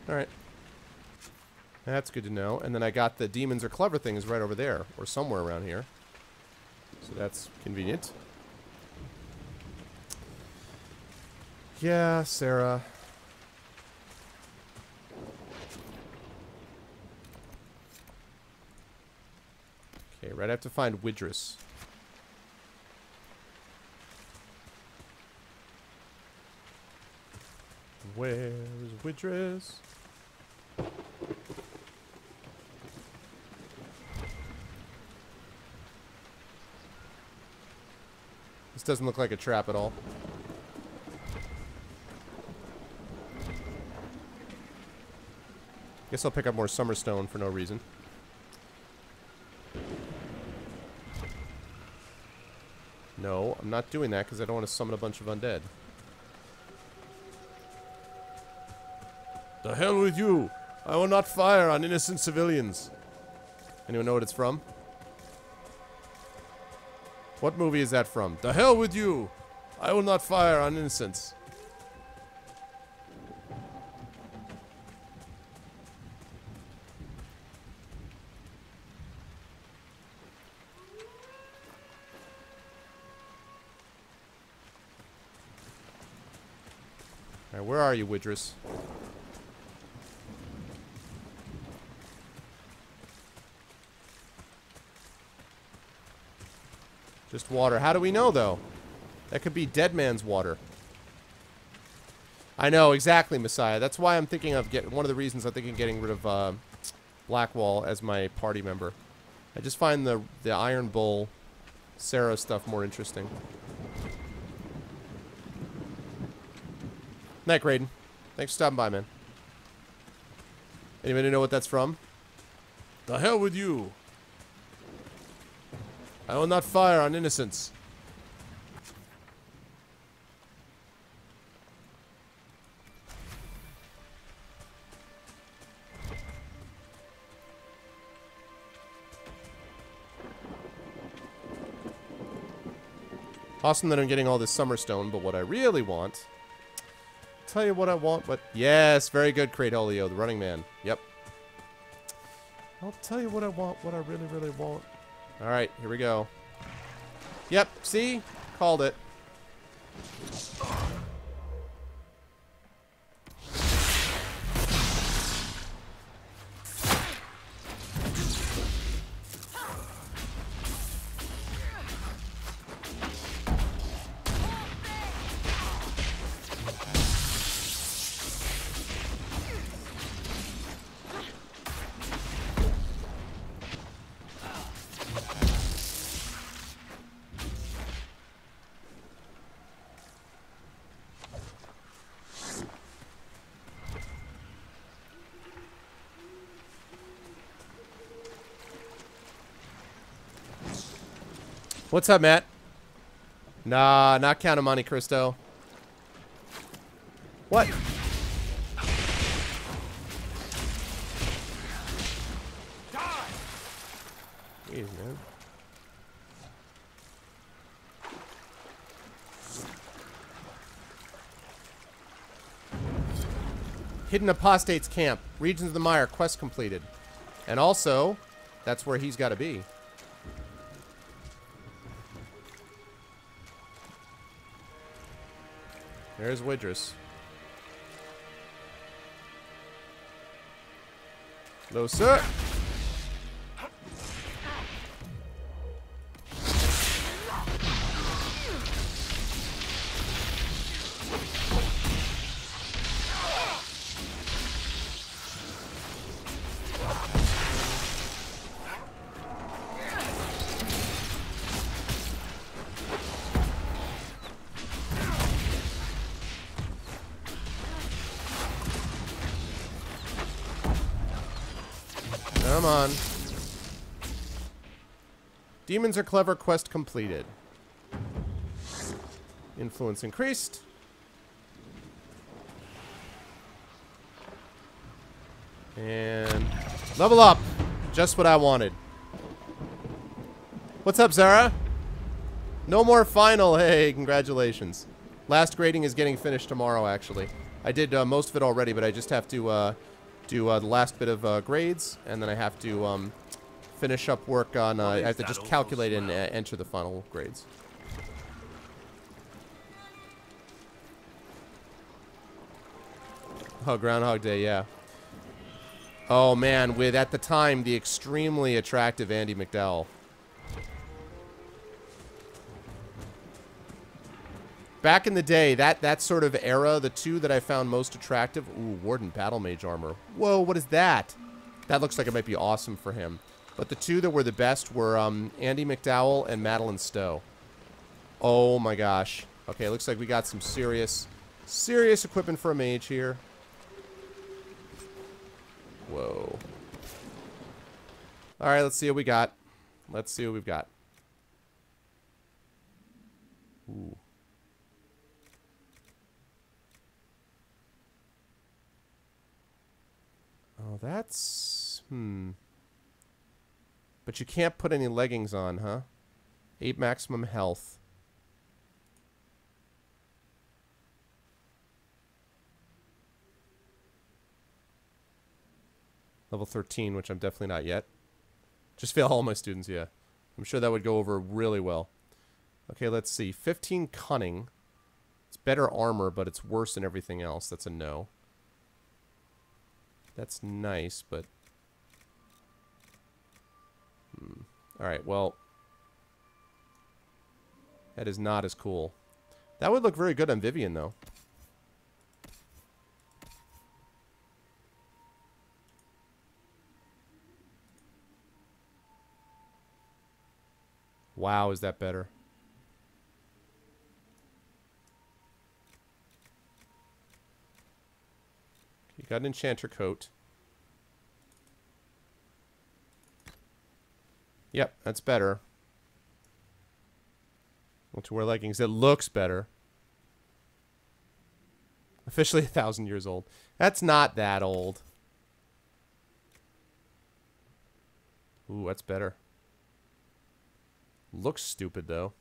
[SPEAKER 1] Alright. That's good to know. And then I got the demons are clever things right over there, or somewhere around here. So that's convenient. Yeah, Sera. Okay, right. I have to find Widris. Where's Widris? This doesn't look like a trap at all. Guess I'll pick up more Summerstone for no reason. No, I'm not doing that because I don't want to summon a bunch of undead. The hell with you! I will not fire on innocent civilians. Anyone know what it's from? What movie is that from? The hell with you! I will not fire on innocents. Alright, where are you, Widris? Just water. How do we know, though? That could be dead man's water. I know, exactly, Messiah. That's why I'm thinking of getting... one of the reasons I'm thinking of getting rid of uh, Blackwall as my party member. I just find the the Iron Bull Sera stuff more interesting. Night, Graydon. Thanks for stopping by, man. Anybody know what that's from? The hell with you. I will not fire on innocents. Awesome that I'm getting all this summer stone, but what I really want... Tell you what I want, but... Yes, very good, Cradolio, the running man. Yep. I'll tell you what I want, what I really, really want. Alright, here we go. Yep, see? Called it. What's up, Matt? Nah, not Count of Monte Cristo. What? Jeez, man. Hidden Apostates Camp. Regions of the Mire. Quest completed. And also, that's where he's got to be. There's Widris. Hello, Demons are clever. Quest completed. Influence increased. And level up. Just what I wanted. What's up, Zara? No more final. Hey, congratulations. Last grading is getting finished tomorrow, actually. I did uh, most of it already, but I just have to uh, do uh, the last bit of uh, grades, and then I have to um, finish up work on. Uh, I have to just calculate and uh, enter the final grades. Oh, Groundhog Day, yeah. Oh man, with at the time the extremely attractive Andie MacDowell. Back in the day, that that sort of era, the two that I found most attractive. Ooh, Warden Battle Mage armor. Whoa, what is that? That looks like it might be awesome for him. But the two that were the best were um, Andie MacDowell and Madeleine Stowe. Oh my gosh. Okay, looks like we got some serious, serious equipment for a mage here. Whoa. All right, let's see what we got. Let's see what we've got. Ooh. Oh, that's... Hmm. But you can't put any leggings on, huh? 8 maximum health. Level 13, which I'm definitely not yet. Just fail all my students, yeah. I'm sure that would go over really well. Okay, let's see. 15 cunning. It's better armor, but it's worse than everything else. That's a no. That's nice, but... Hmm. Alright, well... That is not as cool. That would look very good on Vivian, though. Wow, is that better? You got an enchanter coat. Yep, that's better. Want to wear leggings. It looks better. Officially a thousand years old. That's not that old. Ooh, that's better. Looks stupid, though.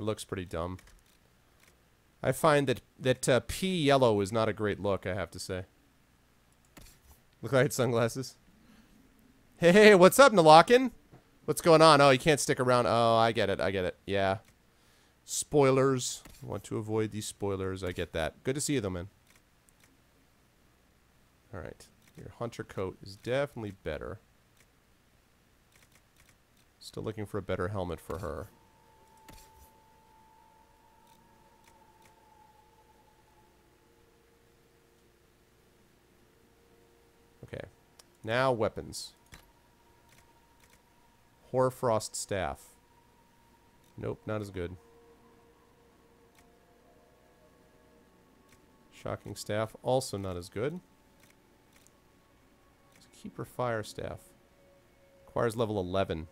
[SPEAKER 1] It looks pretty dumb. I find that that uh, pea yellow is not a great look, I have to say. Look like sunglasses. Hey, hey, what's up, Nalakin? What's going on? Oh, you can't stick around. Oh, I get it. I get it. Yeah. Spoilers. Want to avoid these spoilers. I get that. Good to see you, though, man. All right. Your hunter coat is definitely better. Still looking for a better helmet for her. Okay. Now weapons. Hoarfrost Staff. Nope, not as good. Shocking Staff, also not as good. Keeper Fire Staff. Requires level 11.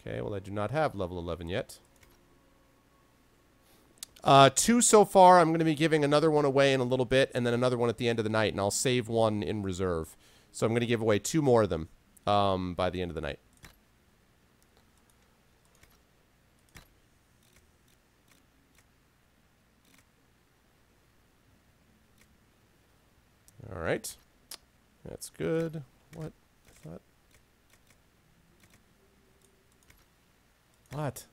[SPEAKER 1] Okay, well I do not have level 11 yet. Uh, two so far. I'm going to be giving another one away in a little bit, and then another one at the end of the night, and I'll save one in reserve. So I'm going to give away two more of them um, by the end of the night. All right. That's good. What? What?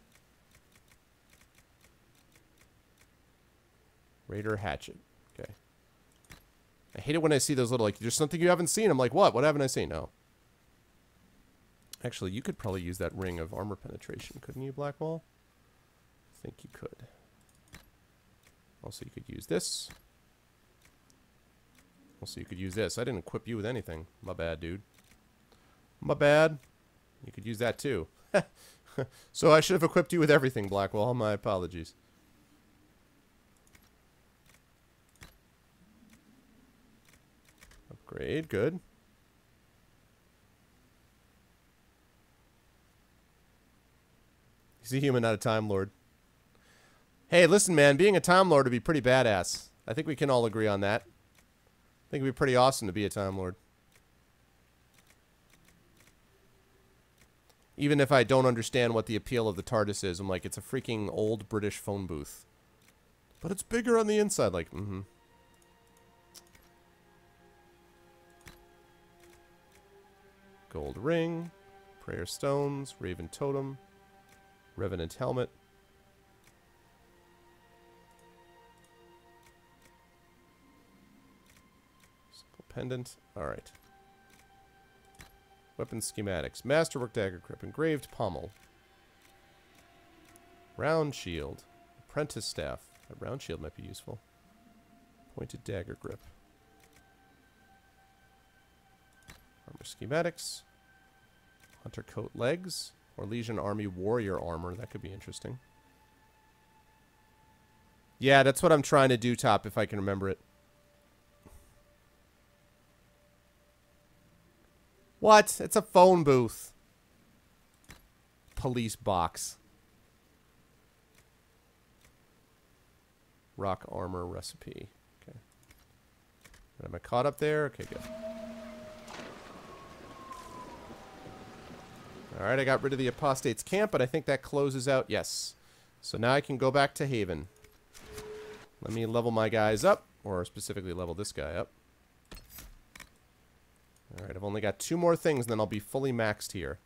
[SPEAKER 1] Raider Hatchet. Okay. I hate it when I see those little, like, there's something you haven't seen. I'm like, what? What haven't I seen? No. Actually, you could probably use that ring of armor penetration, couldn't you, Blackwall? I think you could. Also, you could use this. Also, you could use this. I didn't equip you with anything. My bad, dude. My bad. You could use that, too. so I should have equipped you with everything, Blackwall. My apologies. Upgrade, good. He's a human, not a Time Lord. Hey, listen, man. Being a Time Lord would be pretty badass. I think we can all agree on that. I think it'd be pretty awesome to be a Time Lord. Even if I don't understand what the appeal of the TARDIS is, I'm like, it's a freaking old British phone booth. But it's bigger on the inside, like, mm-hmm. Gold ring, prayer stones, raven totem, revenant helmet. Simple pendant. All right. Weapon schematics. Masterwork dagger grip. Engraved pommel. Round shield. Apprentice staff. A round shield might be useful. Pointed dagger grip. Armor schematics. Hunter coat legs. Or Legion Army warrior armor. That could be interesting. Yeah, that's what I'm trying to do, Top, if I can remember it. What? It's a phone booth. Police box. Rock armor recipe. Okay. Am I caught up there? Okay, good. Alright, I got rid of the apostate's camp, but I think that closes out. Yes. So now I can go back to Haven. Let me level my guys up, or specifically level this guy up. Alright, I've only got two more things, and then I'll be fully maxed here.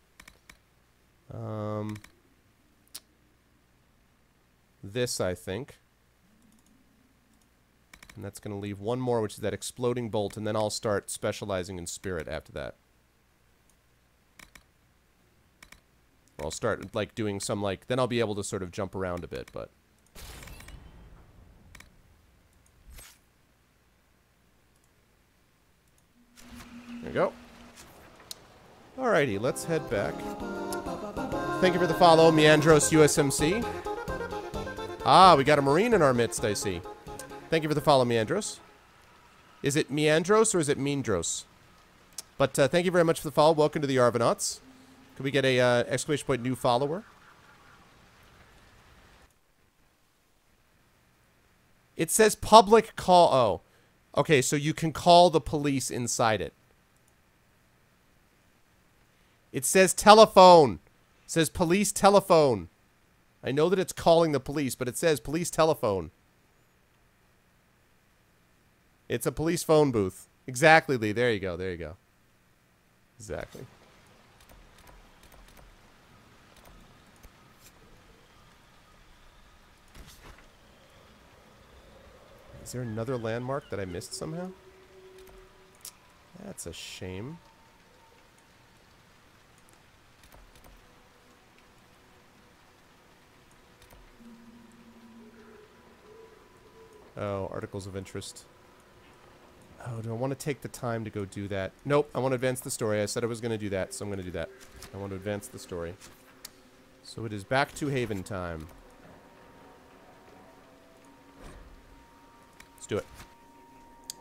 [SPEAKER 1] Um, this, I think. And that's going to leave one more, which is that exploding bolt, and then I'll start specializing in spirit after that. I'll start, like, doing some, like... Then I'll be able to sort of jump around a bit, but... There we go. Alrighty, let's head back. Thank you for the follow, Meandros USMC. Ah, we got a Marine in our midst, I see. Thank you for the follow, Meandros. Is it Meandros or is it Meandros? But uh, thank you very much for the follow. Welcome to the Arvanauts. Could we get a uh, exclamation point new follower? It says public call. Oh. Okay, so you can call the police inside it. It says telephone. It says police telephone. I know that it's calling the police, but it says police telephone. It's a police phone booth. Exactly, Lee. There you go. There you go. Exactly. Is there another landmark that I missed somehow? That's a shame. Oh, articles of interest. Oh, do I want to take the time to go do that? Nope, I want to advance the story. I said I was going to do that, so I'm going to do that. I want to advance the story. So it is back to Haven time. Do it.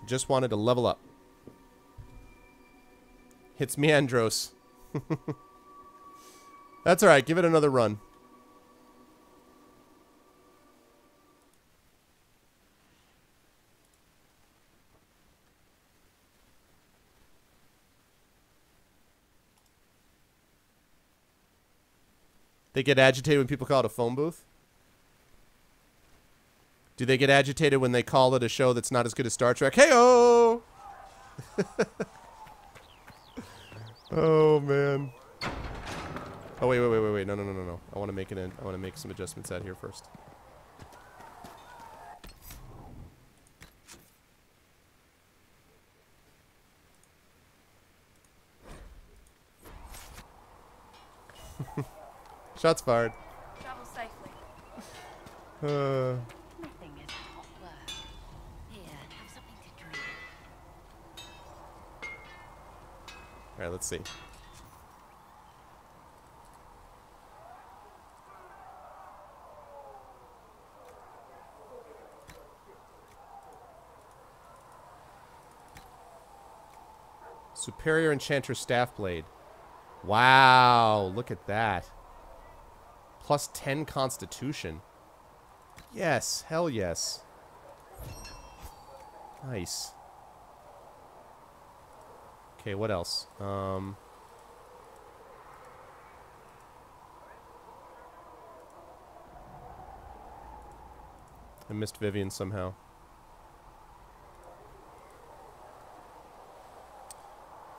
[SPEAKER 1] Just wanted to level up. Hits Meandros. That's alright, give it another run. They get agitated when people call it a phone booth? Do they get agitated when they call it a show that's not as good as Star Trek? Hey oh! oh man. Oh wait, wait, wait, wait, wait. No, no, no, no, no. I want to make it in. I want to make some adjustments out here first. Shots fired.
[SPEAKER 7] Travel safely.
[SPEAKER 1] Uh, all right, let's see. Superior Enchanter Staff Blade. Wow, look at that. Plus 10 Constitution. Yes, hell yes. Nice. Okay, what else? Um, I missed Vivian somehow.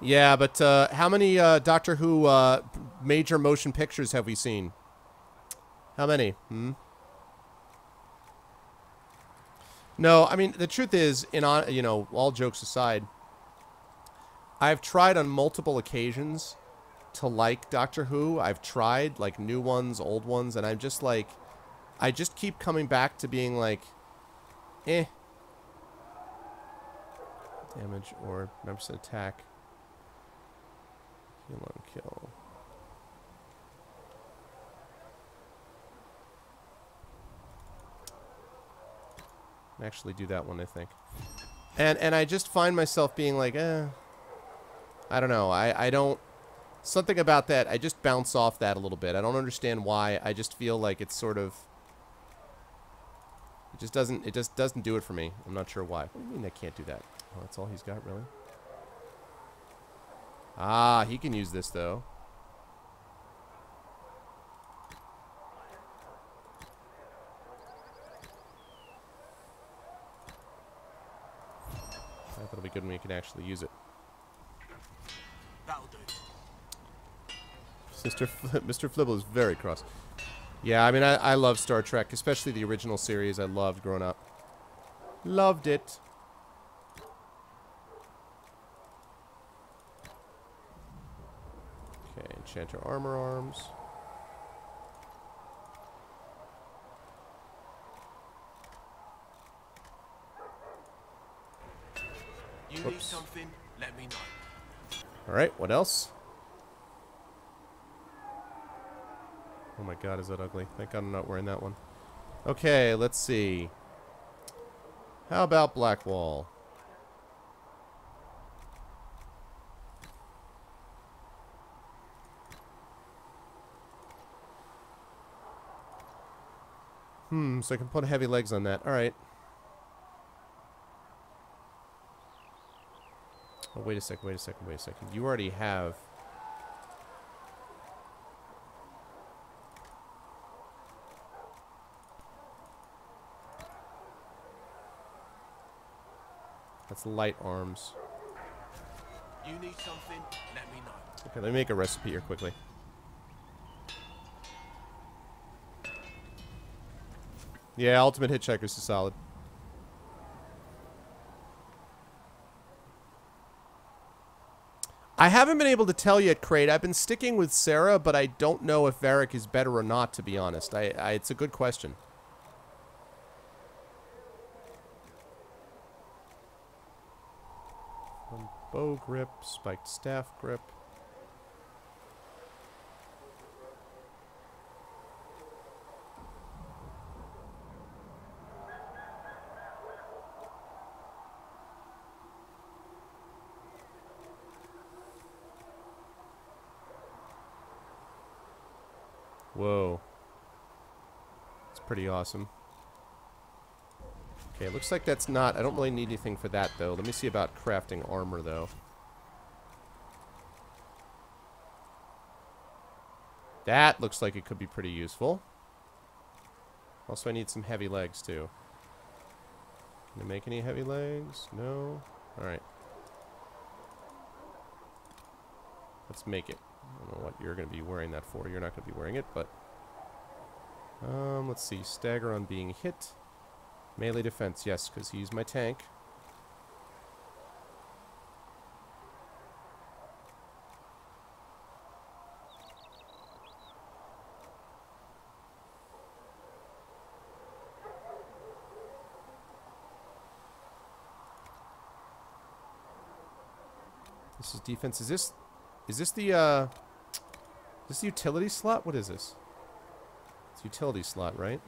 [SPEAKER 1] Yeah, but uh, how many uh, Doctor Who uh, major motion pictures have we seen? How many? Hmm? No, I mean the truth is, in on you know, all jokes aside. I've tried on multiple occasions to like Doctor Who. I've tried like new ones, old ones, and I'm just like, I just keep coming back to being like, eh. Damage or members attack. Heal on kill. Actually do that one, I think. And and I just find myself being like, eh. I don't know. I, I don't something about that I just bounce off that a little bit. I don't understand why. I just feel like it's sort of it just doesn't it just doesn't do it for me. I'm not sure why. What do you mean I can't do that? Oh, that's all he's got, really? Ah, he can use this though. That'll be good when we can actually use it. Fli Mr. Flibble is very cross. Yeah, I mean, I, I love Star Trek, especially the original series. I loved growing up. Loved it. Okay, enchant your armor arms.
[SPEAKER 8] You need something? Let me know.
[SPEAKER 1] Alright, what else? Oh my god, is that ugly. Thank god I'm not wearing that one. Okay, let's see. How about Blackwall? Hmm, so I can put heavy legs on that. Alright. Oh, wait a second, wait a second, wait a second. You already have... That's light arms.
[SPEAKER 8] You need something? Let me know.
[SPEAKER 1] Okay, let me make a recipe here quickly. Yeah, Ultimate Hitchhikers is solid. I haven't been able to tell yet, Crate. I've been sticking with Sera, but I don't know if Varric is better or not, to be honest. I, I it's a good question. One bow grip, spiked staff grip. Whoa. It's pretty awesome. Okay, looks like that's not... I don't really need anything for that, though. Let me see about crafting armor, though. That looks like it could be pretty useful. Also, I need some heavy legs, too. Can I make any heavy legs? No? Alright. Let's make it. I don't know what you're going to be wearing that for. You're not going to be wearing it, but... Um, let's see. Stagger on being hit. Melee defense, yes, because he's my tank. This is defense. Is this... Is this the, uh... Is this the utility slot? What is this? It's utility slot, right?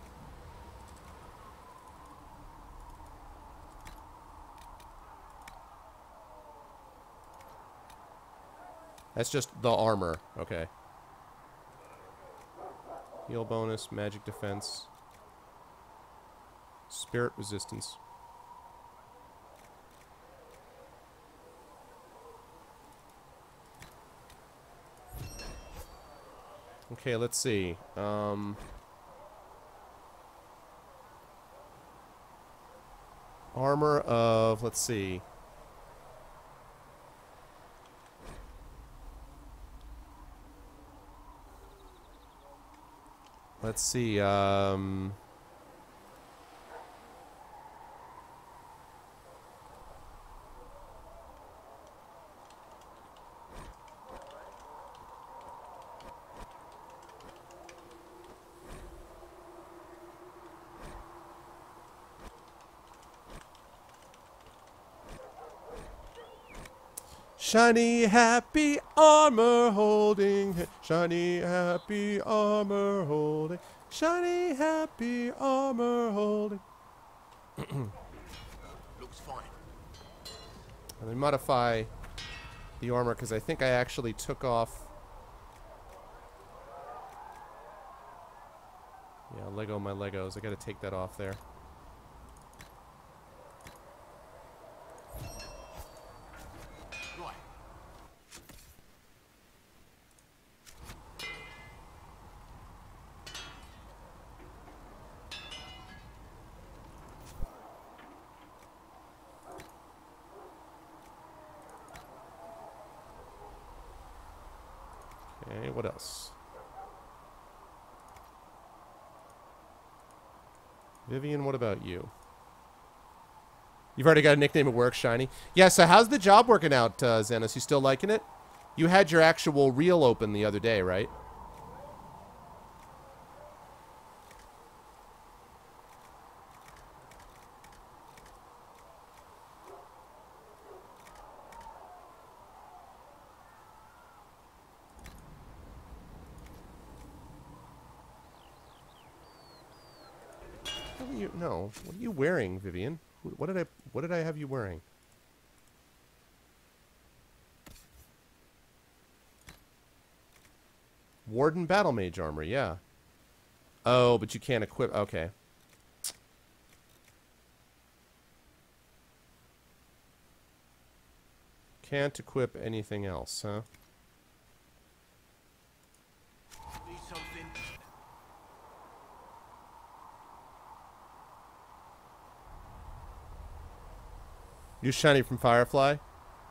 [SPEAKER 1] That's just the armor. Okay. Heal bonus, magic defense, spirit resistance. Okay, let's see. Um, armor of, let's see. Let's see, um... Shiny happy armor holding, shiny happy armor holding, shiny happy armor holding.
[SPEAKER 8] Looks fine.
[SPEAKER 1] Let me modify the armor because I think I actually took off. Yeah, Lego my Legos. I gotta take that off there.
[SPEAKER 8] Right.
[SPEAKER 1] Okay, what else? Vivian, what about you? You've already got a nickname at work, Shiny. Yeah, so how's the job working out, uh, Xenos? You still liking it? You had your actual reel open the other day, right? No, what are you wearing, Vivian? What did I what did I have you wearing? Warden Battle Mage armor, yeah. Oh, but you can't equip. Okay. Can't equip anything else, huh? You shiny from Firefly?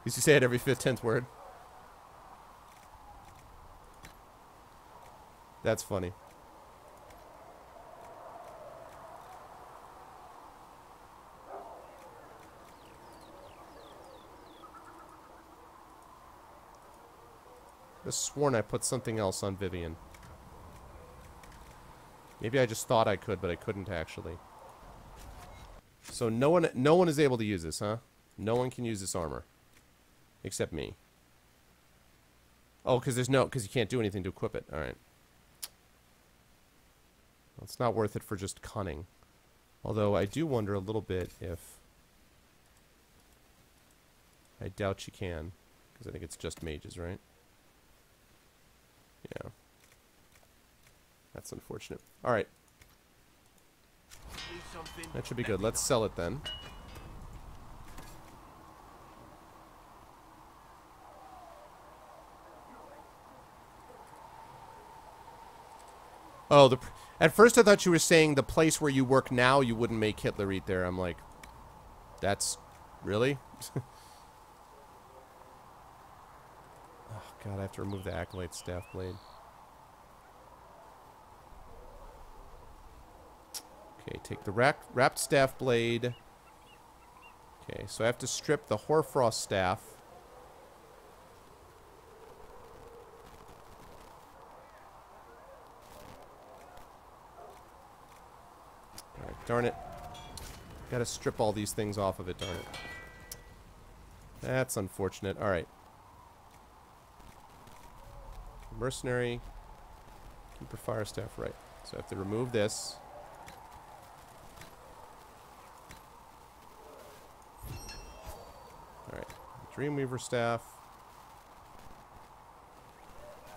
[SPEAKER 1] Used to say it every fifth, tenth word. That's funny. I sworn I put something else on Vivian. Maybe I just thought I could, but I couldn't actually. So no one, no one is able to use this, huh? No one can use this armor, except me. Oh, because there's no, because you can't do anything to equip it. All right. Well, it's not worth it for just cunning. Although I do wonder a little bit if. I doubt you can, because I think it's just mages, right? Yeah. That's unfortunate. All right, that should be good. Let's sell it then. Oh, the. At first, I thought you were saying the place where you work now, you wouldn't make Hitler eat there. I'm like, that's really. oh God, I have to remove the acolyte staff blade. Okay, take the wrapped staff blade. Okay, so I have to strip the Hoarfrost staff. Darn it. Gotta strip all these things off of it, darn it. That's unfortunate. Alright. Mercenary. Keep Keeper fire staff, right. So I have to remove this. Alright. Dreamweaver staff.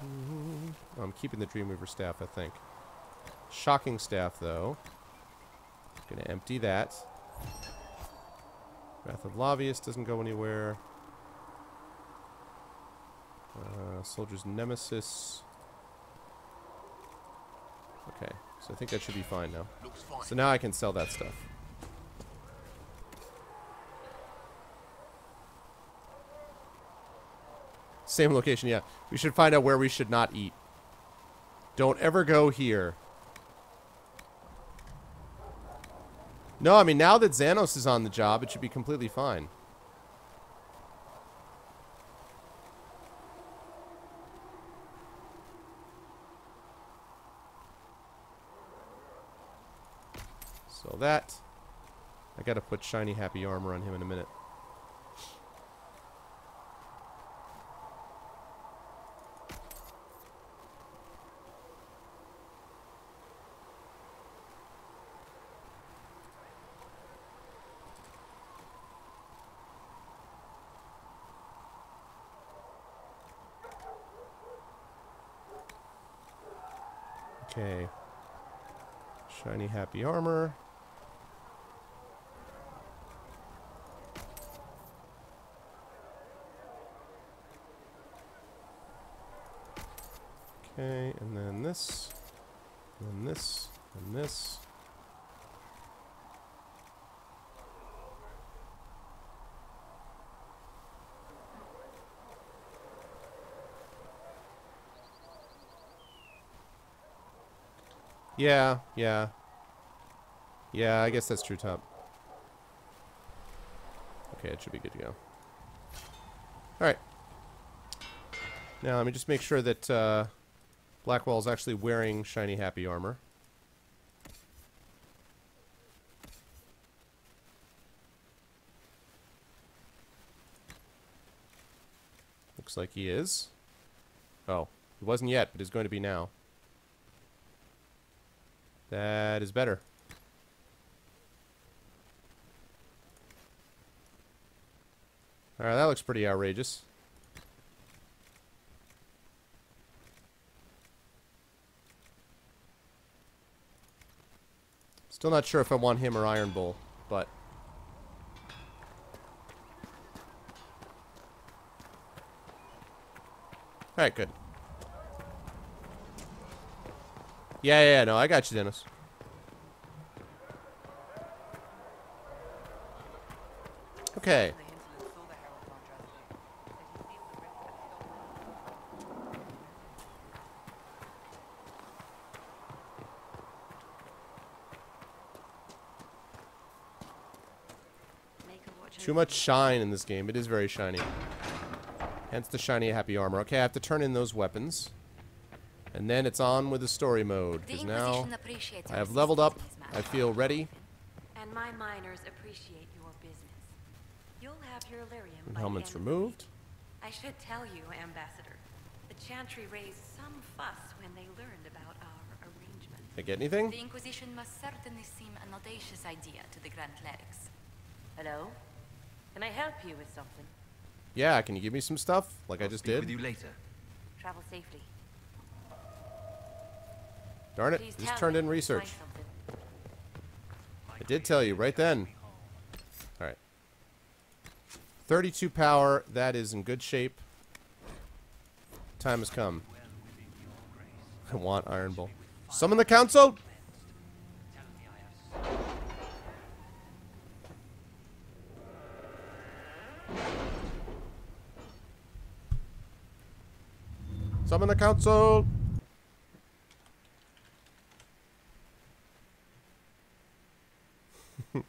[SPEAKER 1] Oh, I'm keeping the Dreamweaver staff, I think. Shocking staff, though. Gonna empty that. Wrath of Lavius doesn't go anywhere. Uh, Soldier's Nemesis. Okay, so I think that should be fine now.
[SPEAKER 8] Fine.
[SPEAKER 1] So now I can sell that stuff. Same location, yeah. We should find out where we should not eat. Don't ever go here. No, I mean, now that Xanos is on the job, it should be completely fine. So that... I gotta put shiny happy armor on him in a minute. Okay. Shiny happy armor. Okay, and then this, and then this, and this. Yeah, yeah. Yeah, I guess that's true top. Okay, it should be good to go. Alright. Now, let me just make sure that uh, Blackwall is actually wearing shiny happy armor. Looks like he is. Oh, he wasn't yet, but is going to be now. That is better. Alright, that looks pretty outrageous. Still not sure if I want him or Iron Bull, but... Alright, good. Yeah, yeah, yeah, no, I got you, Dennis. Okay. Too much shine in this game. It is very shiny. Hence the shiny happy armor. Okay, I have to turn in those weapons. And then it's on with the story mode. Because now I have leveled up. I feel ready.
[SPEAKER 7] And my miners appreciate your business. You'll have your lyrium
[SPEAKER 1] And
[SPEAKER 7] by the
[SPEAKER 1] helmet's
[SPEAKER 7] end
[SPEAKER 1] removed.
[SPEAKER 7] I should tell you, Ambassador, the Chantry raised some fuss when they learned about our arrangement.
[SPEAKER 1] Did I get anything?
[SPEAKER 5] The Inquisition must certainly seem an audacious idea to the Grand Clerics.
[SPEAKER 7] Hello? Can I help you with something?
[SPEAKER 1] Yeah, can you give me some stuff? Like I just
[SPEAKER 9] Speak
[SPEAKER 1] did?
[SPEAKER 9] with you later.
[SPEAKER 7] Travel safely.
[SPEAKER 1] Darn it.
[SPEAKER 7] Please
[SPEAKER 1] Just turned in research. I did tell you right then. Alright. 32 power. That is in good shape. Time has come. I want Iron Bull. Summon the council! Summon the council!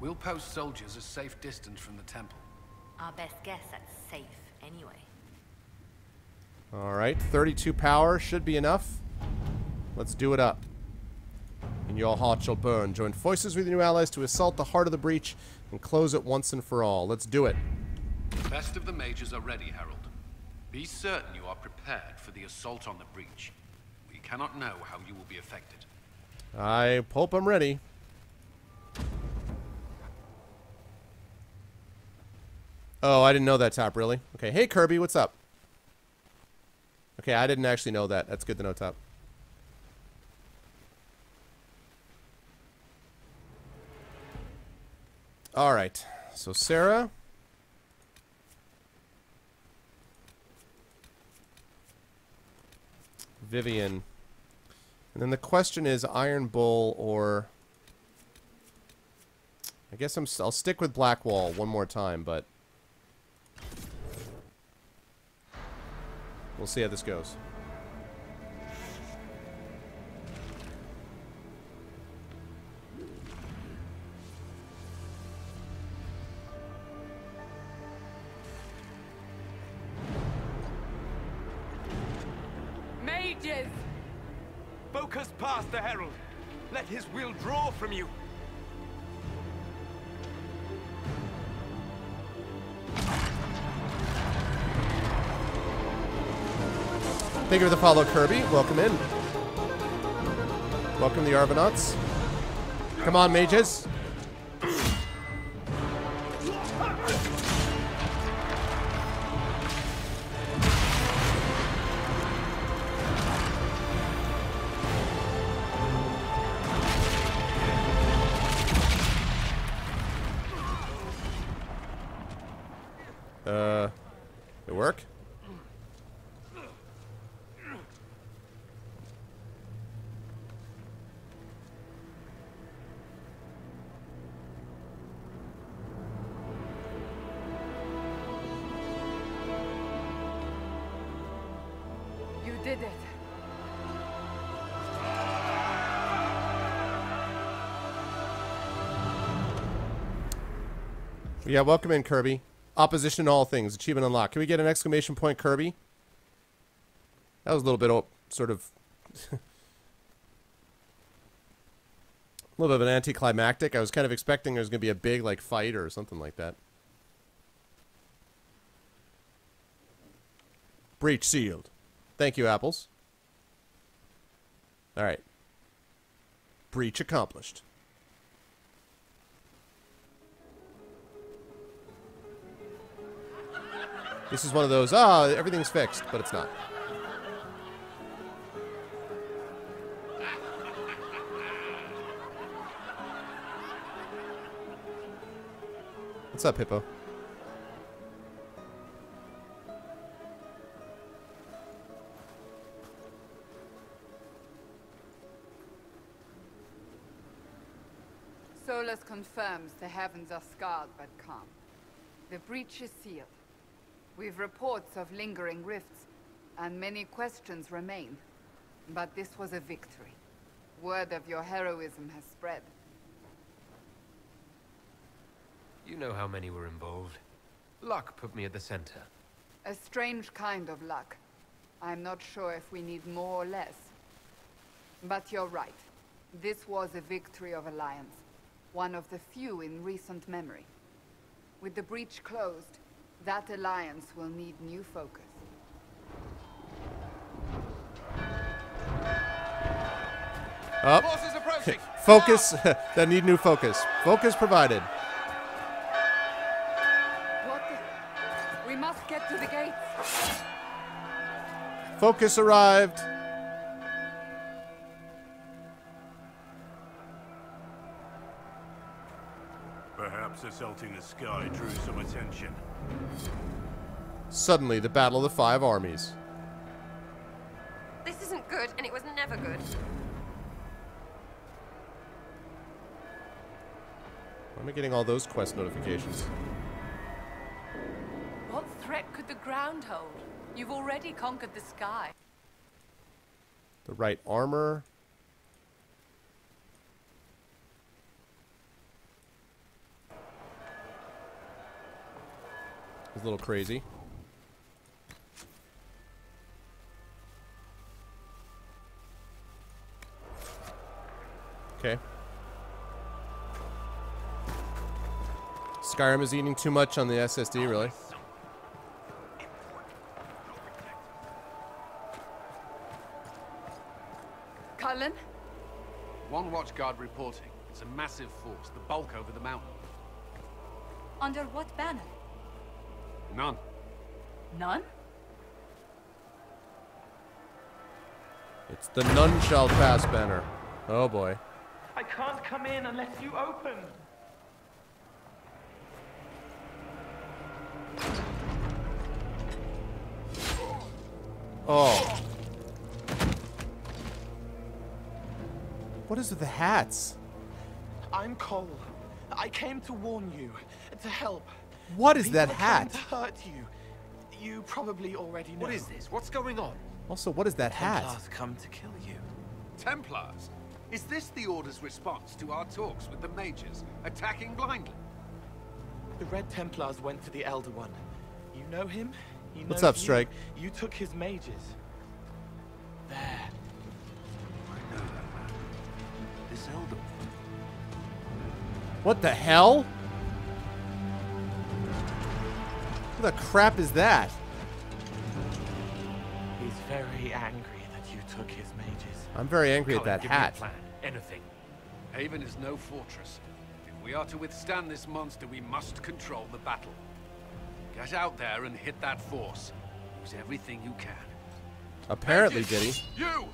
[SPEAKER 6] We'll post soldiers a safe distance from the temple.
[SPEAKER 5] Our best guess at safe, anyway.
[SPEAKER 1] Alright, 32 power should be enough. Let's do it up. And your heart shall burn. Join forces with your new allies to assault the heart of the breach and close it once and for all. Let's do it.
[SPEAKER 6] The best of the mages are ready, Herald. Be certain you are prepared for the assault on the breach. We cannot know how you will be affected.
[SPEAKER 1] I hope I'm ready. Oh, I didn't know that, Top, really? Okay, hey, Kirby, what's up? Okay, I didn't actually know that. That's good to know, Top. All right, so Sera. Vivian. And then the question is Iron Bull or... I guess I'm, I'll stick with Blackwall one more time, but... We'll see how this goes. Thank you for the follow, Kirby. Welcome in. Welcome the Argonauts. Come on, mages. Yeah, welcome in, Kirby. Opposition to all things. Achievement unlocked. Can we get an exclamation point, Kirby? That was a little bit oh, sort of a little bit of an anticlimactic. I was kind of expecting there was going to be a big like fight or something like that. Breach sealed. Thank you, apples. All right. Breach accomplished. This is one of those, ah, everything's fixed, but it's not. What's up, Hippo?
[SPEAKER 9] Solas confirms the heavens are scarred but calm. The breach is sealed. We've reports of lingering rifts, and many questions remain. But this was a victory. Word of your heroism has spread.
[SPEAKER 10] You know how many were involved. Luck put me at the center.
[SPEAKER 9] A strange kind of luck. I'm not sure if we need more or less. But you're right. This was a victory of Alliance. One of the few in recent memory. With the breach closed, that alliance will need new focus.
[SPEAKER 1] Up.
[SPEAKER 11] Forces approaching.
[SPEAKER 1] Focus. that need new focus. Focus provided.
[SPEAKER 9] What the? We must get to the gates.
[SPEAKER 1] Focus arrived.
[SPEAKER 8] Assaulting the sky drew some attention.
[SPEAKER 1] Suddenly, the Battle of the Five Armies.
[SPEAKER 12] This isn't good, and it was never good.
[SPEAKER 1] Why am I getting all those quest notifications?
[SPEAKER 13] What threat could the ground hold? You've already conquered the sky.
[SPEAKER 1] The right armor. It's a little crazy. Okay. Skyrim is eating too much on the SSD, really.
[SPEAKER 9] Cullen?
[SPEAKER 6] One watchguard reporting. It's a massive force, the bulk over the mountain.
[SPEAKER 13] Under what banner?
[SPEAKER 6] None.
[SPEAKER 13] None?
[SPEAKER 1] It's the None Shall Pass banner. Oh boy.
[SPEAKER 14] I can't come in unless you open.
[SPEAKER 1] Oh. What is with the hats?
[SPEAKER 14] I'm Cole. I came to warn you, to help.
[SPEAKER 1] What is that
[SPEAKER 14] People are trying
[SPEAKER 1] hat?
[SPEAKER 14] To hurt you. You probably already know.
[SPEAKER 6] What is this? What's going on?
[SPEAKER 1] Also, what is that hat?
[SPEAKER 14] Templars come to kill you.
[SPEAKER 6] Templars? Is this the Order's response to our talks with the mages, attacking blindly?
[SPEAKER 14] The Red Templars went to the Elder One. You know him? He
[SPEAKER 1] What's up,
[SPEAKER 14] you.
[SPEAKER 1] Strike?
[SPEAKER 14] You took his mages. There.
[SPEAKER 6] I know that man. This Elder
[SPEAKER 1] What the hell? What the crap is that?
[SPEAKER 14] He's very angry that you took his mages.
[SPEAKER 1] I'm very angry at that
[SPEAKER 6] give me a
[SPEAKER 1] hat.
[SPEAKER 6] plan. Anything. Haven is no fortress. If we are to withstand this monster, we must control the battle. Get out there and hit that force. Use everything you can.
[SPEAKER 1] Apparently, did he?
[SPEAKER 6] You!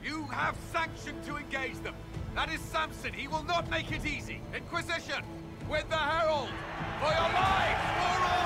[SPEAKER 6] You have sanction to engage them. That is Samson. He will not make it easy. Inquisition! With the Herald! For your lives! For all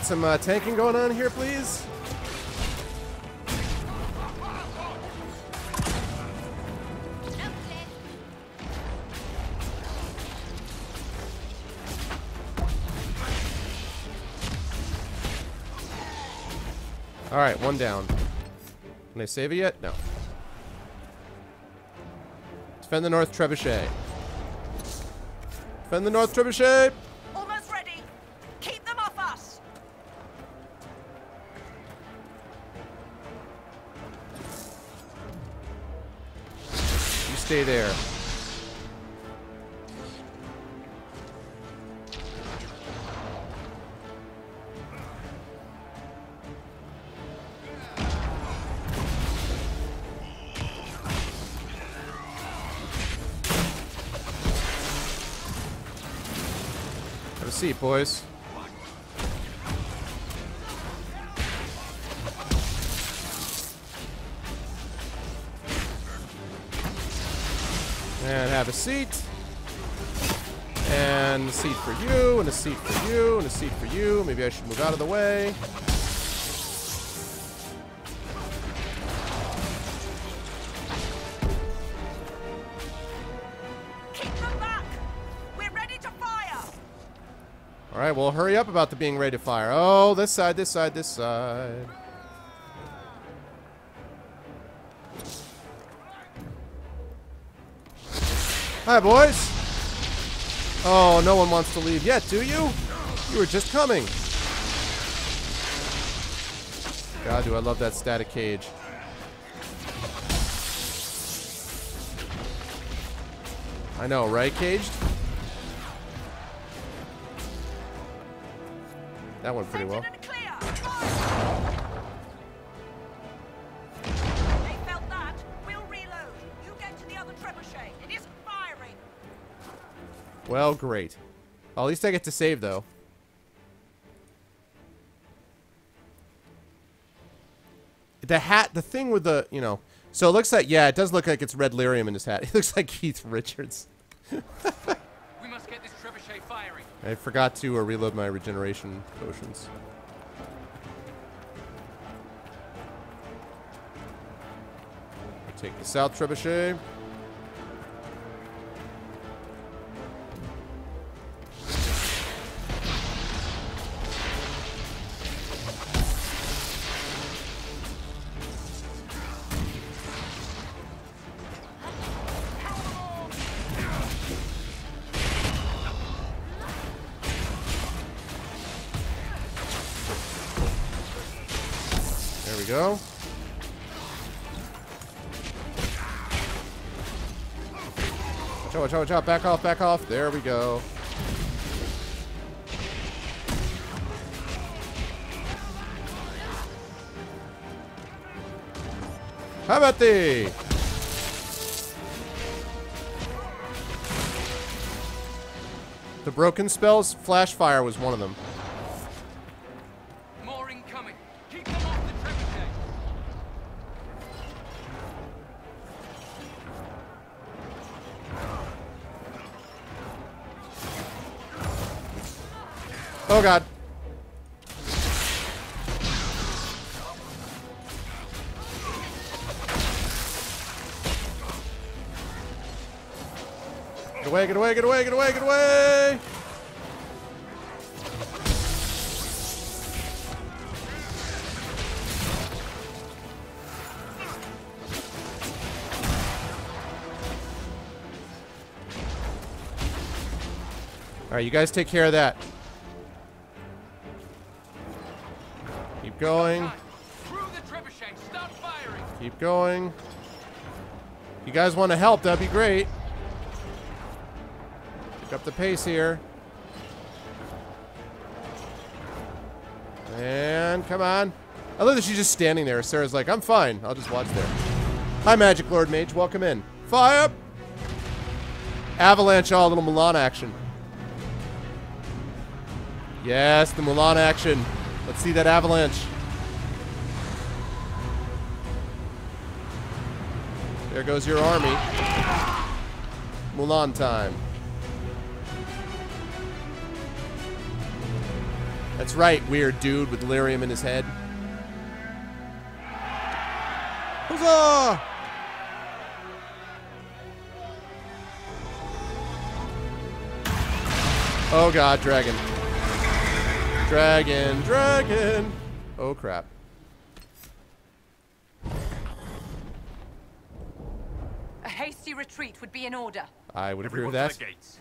[SPEAKER 1] Get some uh, tanking going on here, please. All right, one down. Can I save it yet? No. Defend the North Trebuchet. Defend the North Trebuchet. Stay there. Have a seat, boys. Seat. And a seat for you, and a seat for you, and a seat for you. Maybe I should move out of the way.
[SPEAKER 15] Keep them back. We're ready to fire.
[SPEAKER 1] All right, well, hurry up about the being ready to fire. Oh, this side, this side, this side. Hi, boys. Oh, no one wants to leave yet, do you? You were just coming. God, do I love that static cage. I know, right, Caged? That went pretty well.
[SPEAKER 15] Well,
[SPEAKER 1] great. Well, at least I get to save, though. The hat, the thing with the, you know... So it looks like, yeah, it does look like it's red lyrium in his hat. It looks like Keith Richards.
[SPEAKER 10] We must get this trebuchet firing.
[SPEAKER 1] I forgot to uh, reload my regeneration potions. Take the South Trebuchet. job. Back off, back off. There we go. How about? The broken spells, flash fire was one of them. Oh god. Get away, get away, get away, get away, get away! Alright, you guys take care of that. Going.
[SPEAKER 11] Through the trebuchet. Start firing.
[SPEAKER 1] Keep going. You guys want to help, that'd be great. Pick up the pace here. And come on. I love that she's just standing there. Sera's like, I'm fine. I'll just watch there. Hi, Magic Lord Mage. Welcome in. Fire! Avalanche, oh, all little Mulan action. Yes, the Mulan action. Let's see that avalanche. Goes your army. Mulan time. That's right, weird dude with lyrium in his head. Huzzah! Oh god, dragon. Dragon, dragon. Oh crap.
[SPEAKER 13] A hasty retreat would be in order.
[SPEAKER 1] I would agree with that.
[SPEAKER 8] gates.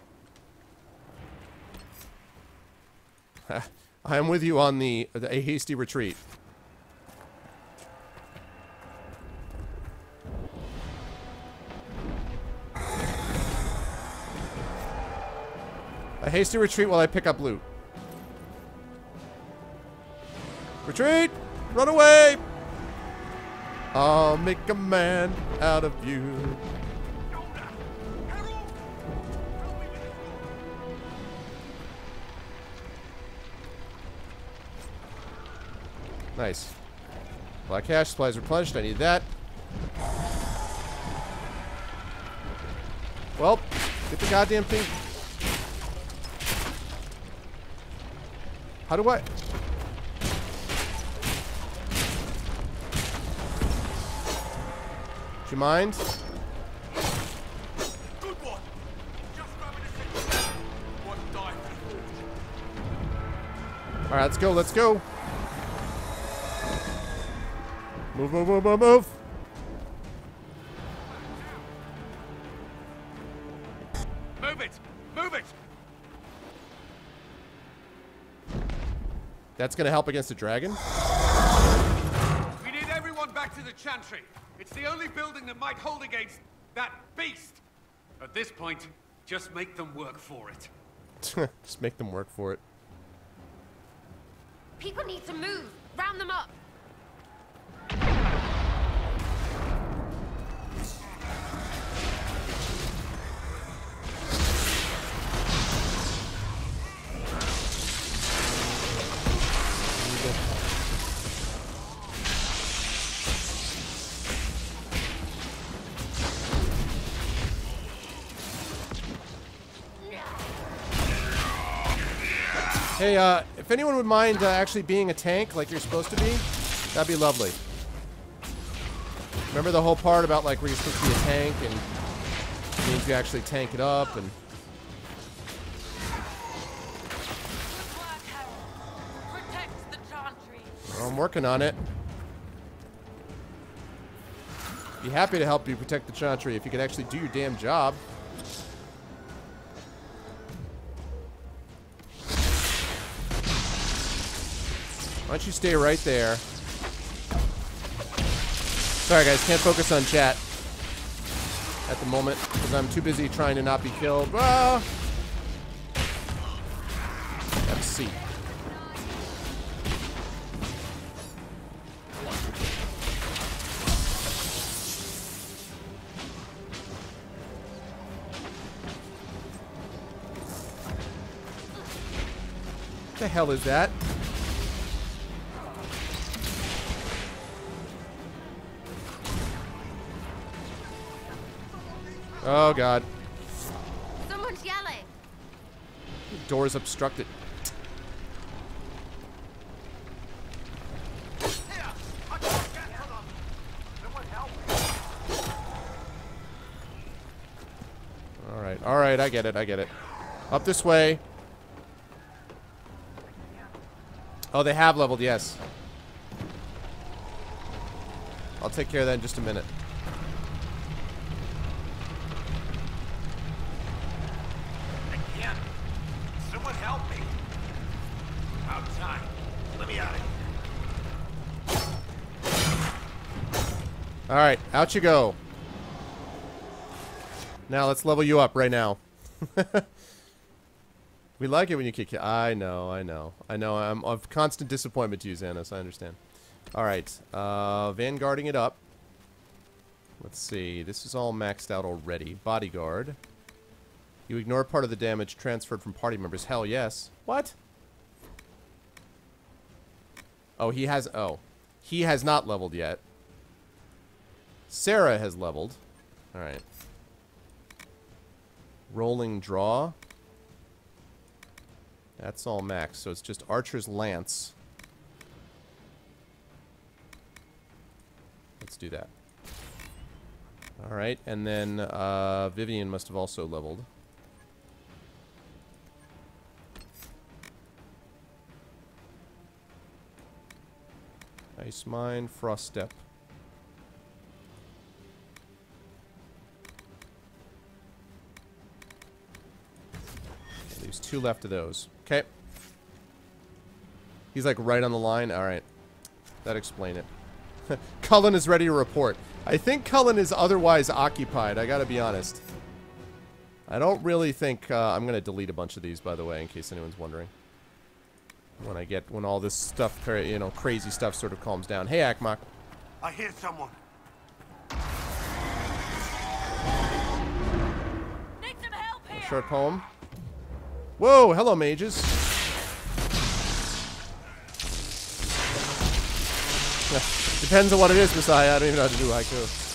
[SPEAKER 1] I am with you on the, the a hasty retreat. A hasty retreat while I pick up loot. Retreat! Run away! I'll make a man out of you. Nice. Black cash supplies replenished. I need that. Well, get the goddamn thing. How do I? Do you mind?
[SPEAKER 11] Good one. Just grabbing a signal. One die for the forge.
[SPEAKER 1] All right, let's go. Let's go. Move, move, move, move, move.
[SPEAKER 11] Move it. Move it.
[SPEAKER 1] That's gonna help against the dragon.
[SPEAKER 6] We need everyone back to the Chantry. It's the only building that might hold against that beast. At this point, just make them work for it.
[SPEAKER 1] Just make them work for it.
[SPEAKER 12] People need to move. Round them up.
[SPEAKER 1] Hey, uh, if anyone would mind uh, actually being a tank like you're supposed to be, that'd be lovely. Remember the whole part about like where you're supposed to be a tank and means you actually tank it up and I'm working on it. Be happy to help you protect the Chantry if you could actually do your damn job. Why don't you stay right there? Sorry guys, can't focus on chat at the moment because I'm too busy trying to not be killed. Ah! A seat. the hell is that? Oh god.
[SPEAKER 12] Someone's yelling.
[SPEAKER 1] Door's obstructed. Alright, alright, I get it, I get it. Up this way. Oh, they have leveled, yes. I'll take care of that in just a minute.
[SPEAKER 11] I can't. Someone help me. Out of time. Let me out of here.
[SPEAKER 1] Alright, out you go. Now let's level you up right now. we like it when you kick. I know, I know. I know, I'm of constant disappointment to you, Xanos, I understand. Alright, uh, vanguarding it up. Let's see, this is all maxed out already. Bodyguard. You ignore part of the damage transferred from party members. Hell yes. What? Oh, he has, oh. He has not leveled yet. Sera has leveled. Alright. Rolling draw. That's all max, so it's just Archer's Lance. Let's do that. Alright, and then uh, Vivienne must have also leveled. Ice Mine, Frost Step. Two left of those. Okay. He's like right on the line. Alright. That explain it. Cullen is ready to report. I think Cullen is otherwise occupied, I gotta be honest. I don't really think... Uh, I'm gonna delete a bunch of these, by the way, in case anyone's wondering. When I get... When all this stuff, you know, crazy stuff sort of calms down. Hey, Akmak.
[SPEAKER 8] I hear someone. Need some help here.
[SPEAKER 1] Short poem. Whoa, hello, mages. Depends on what it is, Messiah. I don't even know how to do haiku.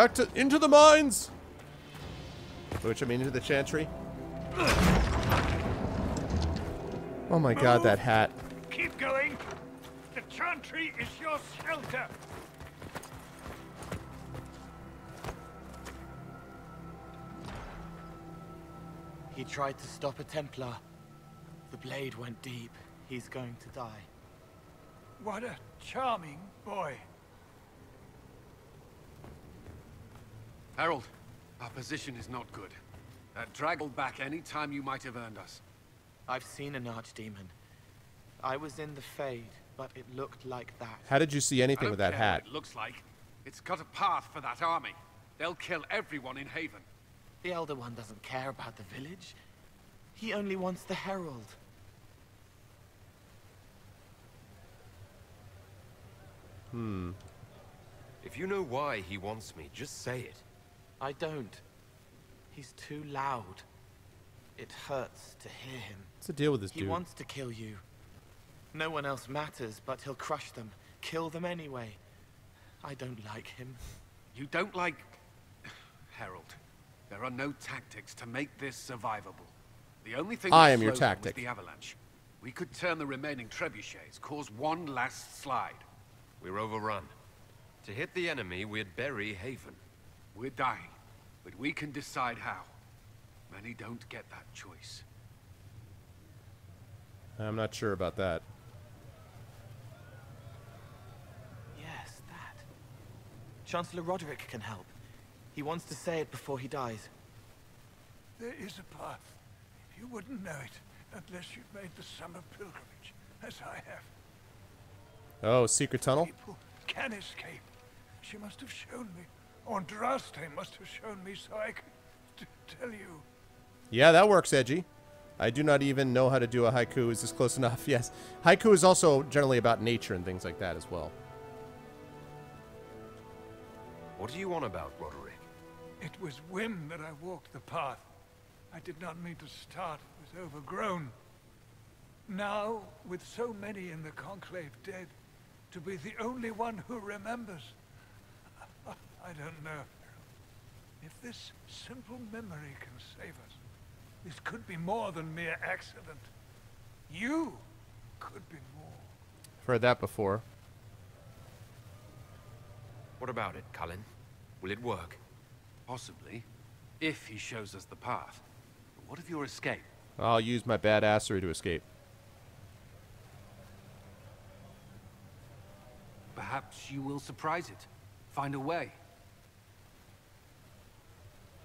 [SPEAKER 1] Back to into the mines. Which I mean into the chantry. Oh my god, that hat.
[SPEAKER 11] Keep going. The chantry is your shelter.
[SPEAKER 14] He tried to stop a Templar. The blade went deep. He's going to die.
[SPEAKER 11] What a charming boy.
[SPEAKER 6] Herald, our position is not good. That draggled back any time you might have earned us.
[SPEAKER 14] I've seen an archdemon. I was in the Fade, but it looked like that.
[SPEAKER 1] How did you see anything with that
[SPEAKER 6] care
[SPEAKER 1] hat?
[SPEAKER 6] what It looks like it's got a path for that army. They'll kill everyone in Haven.
[SPEAKER 14] The Elder One doesn't care about the village. He only wants the Herald.
[SPEAKER 10] Hmm. If you know why he wants me, just say it.
[SPEAKER 14] I don't. He's too loud. It hurts to hear him.
[SPEAKER 1] What's the deal with this
[SPEAKER 14] he
[SPEAKER 1] dude?
[SPEAKER 14] He wants to kill you. No one else matters, but he'll crush them. Kill them anyway. I don't like him.
[SPEAKER 6] You don't like... Herald, there are no tactics to make this survivable. The only thing
[SPEAKER 1] I am your
[SPEAKER 6] slows them was
[SPEAKER 1] tactic.
[SPEAKER 6] the avalanche. We could turn the remaining trebuchets, cause one last slide.
[SPEAKER 10] We're overrun. To hit the enemy, we'd bury Haven.
[SPEAKER 6] We're dying, but we can decide how. Many don't get that choice.
[SPEAKER 1] I'm not sure about that.
[SPEAKER 14] Yes, that. Chancellor Roderick can help. He wants to say it before he dies.
[SPEAKER 11] There is a path. You wouldn't know it unless you'd made the summer pilgrimage, as I have.
[SPEAKER 1] Oh, secret tunnel?
[SPEAKER 11] People can escape. She must have shown me Andraste must have shown me so I could t- tell you.
[SPEAKER 1] Yeah, that works, Edgy. I do not even know how to do a haiku. Is this close enough? Yes. Haiku is also generally about nature and things like that as well.
[SPEAKER 10] What do you want about, Roderick?
[SPEAKER 11] It was whim that I walked the path. I did not mean to start. It was overgrown. Now, with so many in the Conclave dead, to be the only one who remembers. I don't know. If this simple memory can save us, this could be more than mere accident. You could be more.
[SPEAKER 1] I've heard that before.
[SPEAKER 10] What about it, Cullen? Will it work?
[SPEAKER 6] Possibly. If he shows us the path. But what of your escape?
[SPEAKER 1] I'll use my badassery to escape.
[SPEAKER 6] Perhaps you will surprise it. Find a way.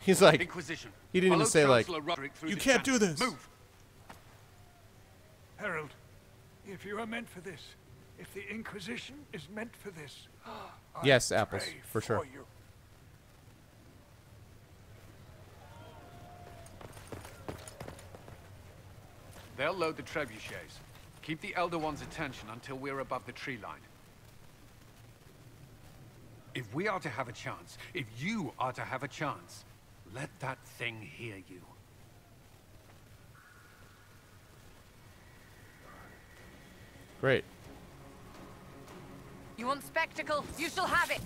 [SPEAKER 1] He's like,
[SPEAKER 6] Inquisition.
[SPEAKER 1] he didn't even
[SPEAKER 6] Follow
[SPEAKER 1] say like,
[SPEAKER 6] Roderick
[SPEAKER 1] you can't do this.
[SPEAKER 6] Move.
[SPEAKER 11] Herald, if you are meant for this, if the Inquisition is meant for this, I
[SPEAKER 1] Yes, apples,
[SPEAKER 11] pray
[SPEAKER 1] for sure.
[SPEAKER 11] you.
[SPEAKER 6] They'll load the trebuchets. Keep the Elder One's attention until we're above the tree line. If we are to have a chance, if you are to have a chance, let that thing hear you.
[SPEAKER 1] Great.
[SPEAKER 13] You want spectacle? You shall have it.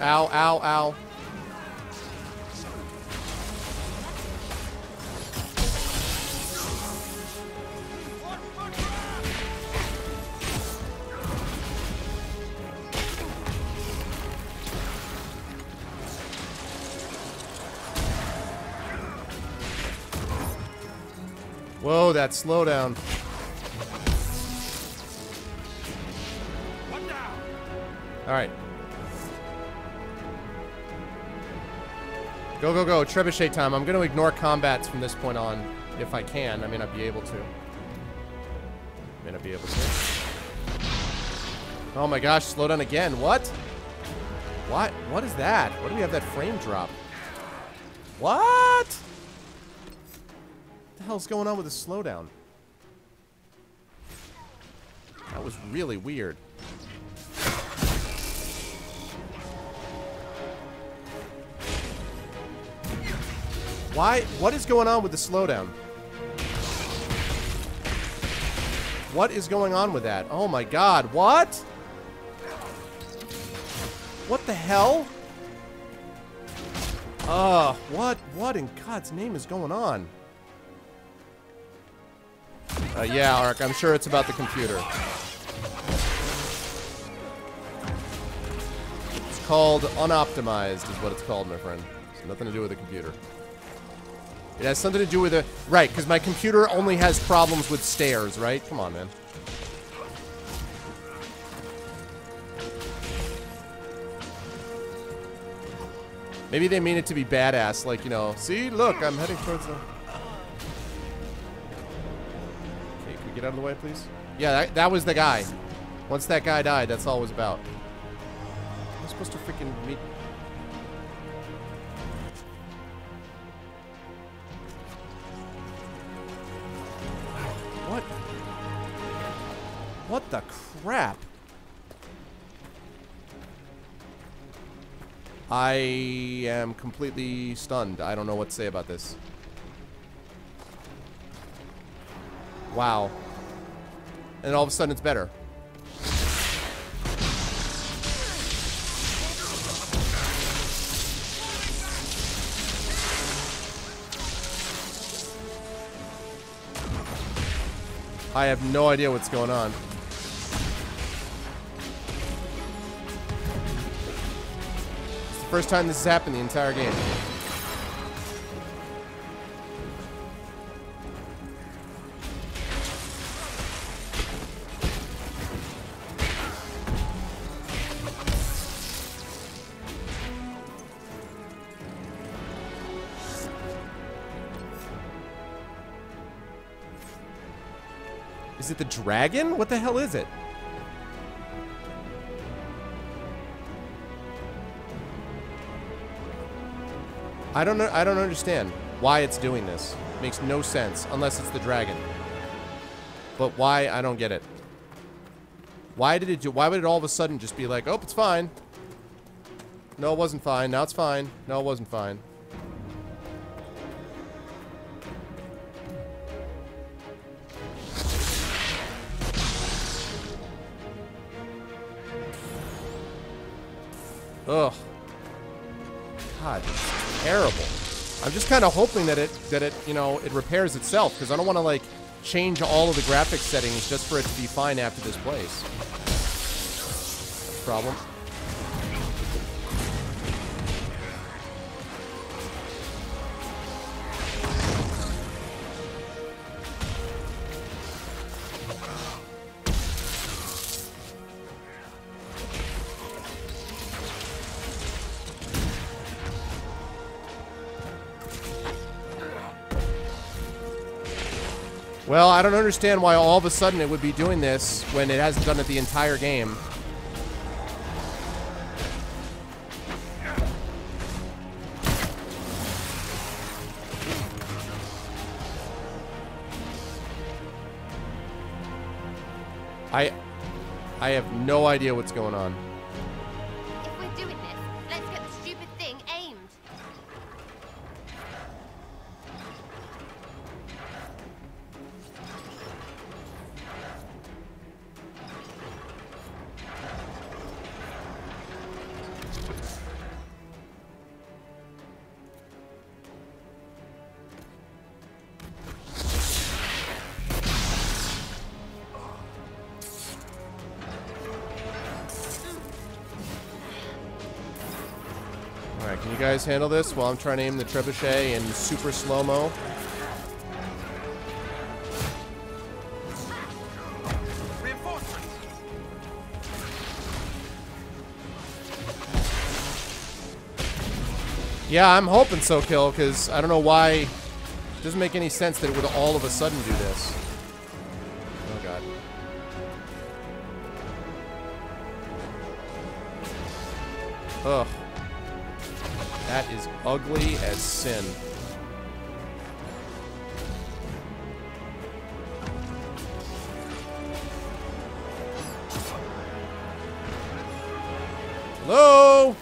[SPEAKER 1] Ow, ow, ow. Whoa, that slowdown. All Go, go, go. Trebuchet time. I'm going to ignore combats from this point on, if I can. I may not be able to. I May not be able to. Oh my gosh, slow down again. What? What? What is that? What do we have that frame drop? What? What the hell's going on with the slowdown? That was really weird. Why? What is going on with the slowdown? What is going on with that? Oh my god, what? What the hell? Uh, what, what in God's name is going on? Uh, yeah, Ark, I'm sure it's about the computer. It's called unoptimized is what it's called, my friend. It's nothing to do with the computer. It has something to do with it. Right, because my computer only has problems with stairs, right? Come on, man. Maybe they mean it to be badass, like, you know, see, look, I'm heading towards the... Okay, can we get out of the way, please? Yeah, that, that was the guy. Once that guy died, that's all it was about. I'm supposed to freaking meet... I am completely stunned. I don't know what to say about this. Wow. And all of a sudden it's better. I have no idea what's going on. First time this has happened the entire game. Is it the dragon? What the hell is it? I don't know. I don't understand why it's doing this. Makes no sense unless it's the dragon. But why? I don't get it. Why did it do? Why would it all of a sudden just be like, oh, it's fine? No, it wasn't fine. Now it's fine. No, it wasn't fine. Kind of hoping that it that it you know it repairs itself because I don't want to like change all of the graphics settings just for it to be fine after this place. Problem. Well, I don't understand why all of a sudden it would be doing this when it hasn't done it the entire game. I I have no idea what's going on. Guys handle this while I'm trying to aim the trebuchet in super slow-mo? Yeah, I'm hoping so, Kill, because I don't know why... It doesn't make any sense that it would all of a sudden do this. Ugly as sin. Hello?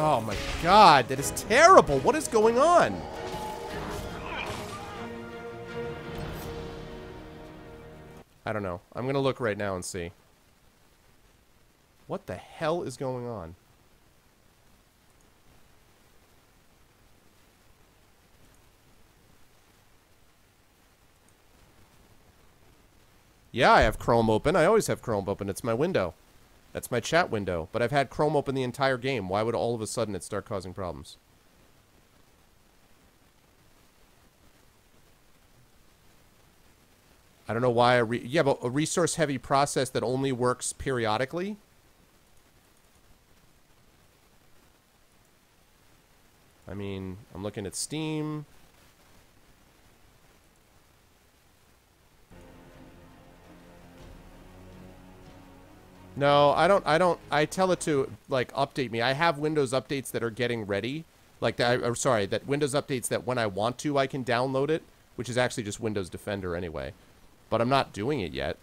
[SPEAKER 1] Oh my god, that is terrible. What is going on? I don't know. I'm going to look right now and see. What the hell is going on? Yeah, I have Chrome open. I always have Chrome open. It's my window. That's my chat window. But I've had Chrome open the entire game. Why would all of a sudden it start causing problems? I don't know why a re yeah, but a resource heavy process that only works periodically. I mean, I'm looking at Steam. No, I don't I don't I tell it to like update me. I have Windows updates that are getting ready. Like that or sorry, that Windows updates that when I want to I can download it, which is actually just Windows Defender anyway. But I'm not doing it yet.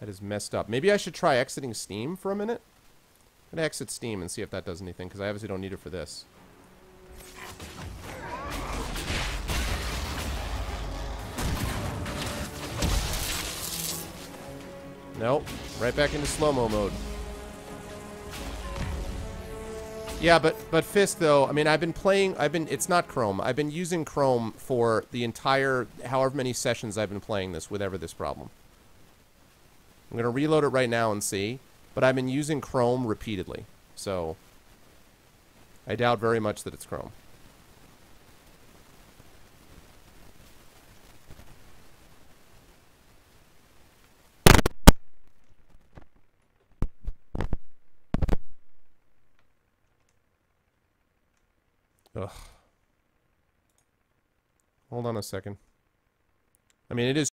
[SPEAKER 1] That is messed up. Maybe I should try exiting Steam for a minute. I'm going to exit Steam and see if that does anything, because I obviously don't need it for this. Nope. Right back into slow-mo mode. Yeah, but but Fisk though, I mean, I've been playing. I've been. It's not Chrome. I've been using Chrome for the entire however many sessions I've been playing this with ever this problem. I'm gonna reload it right now and see. But I've been using Chrome repeatedly, so I doubt very much that it's Chrome. Ugh. Hold on a second. I mean, it is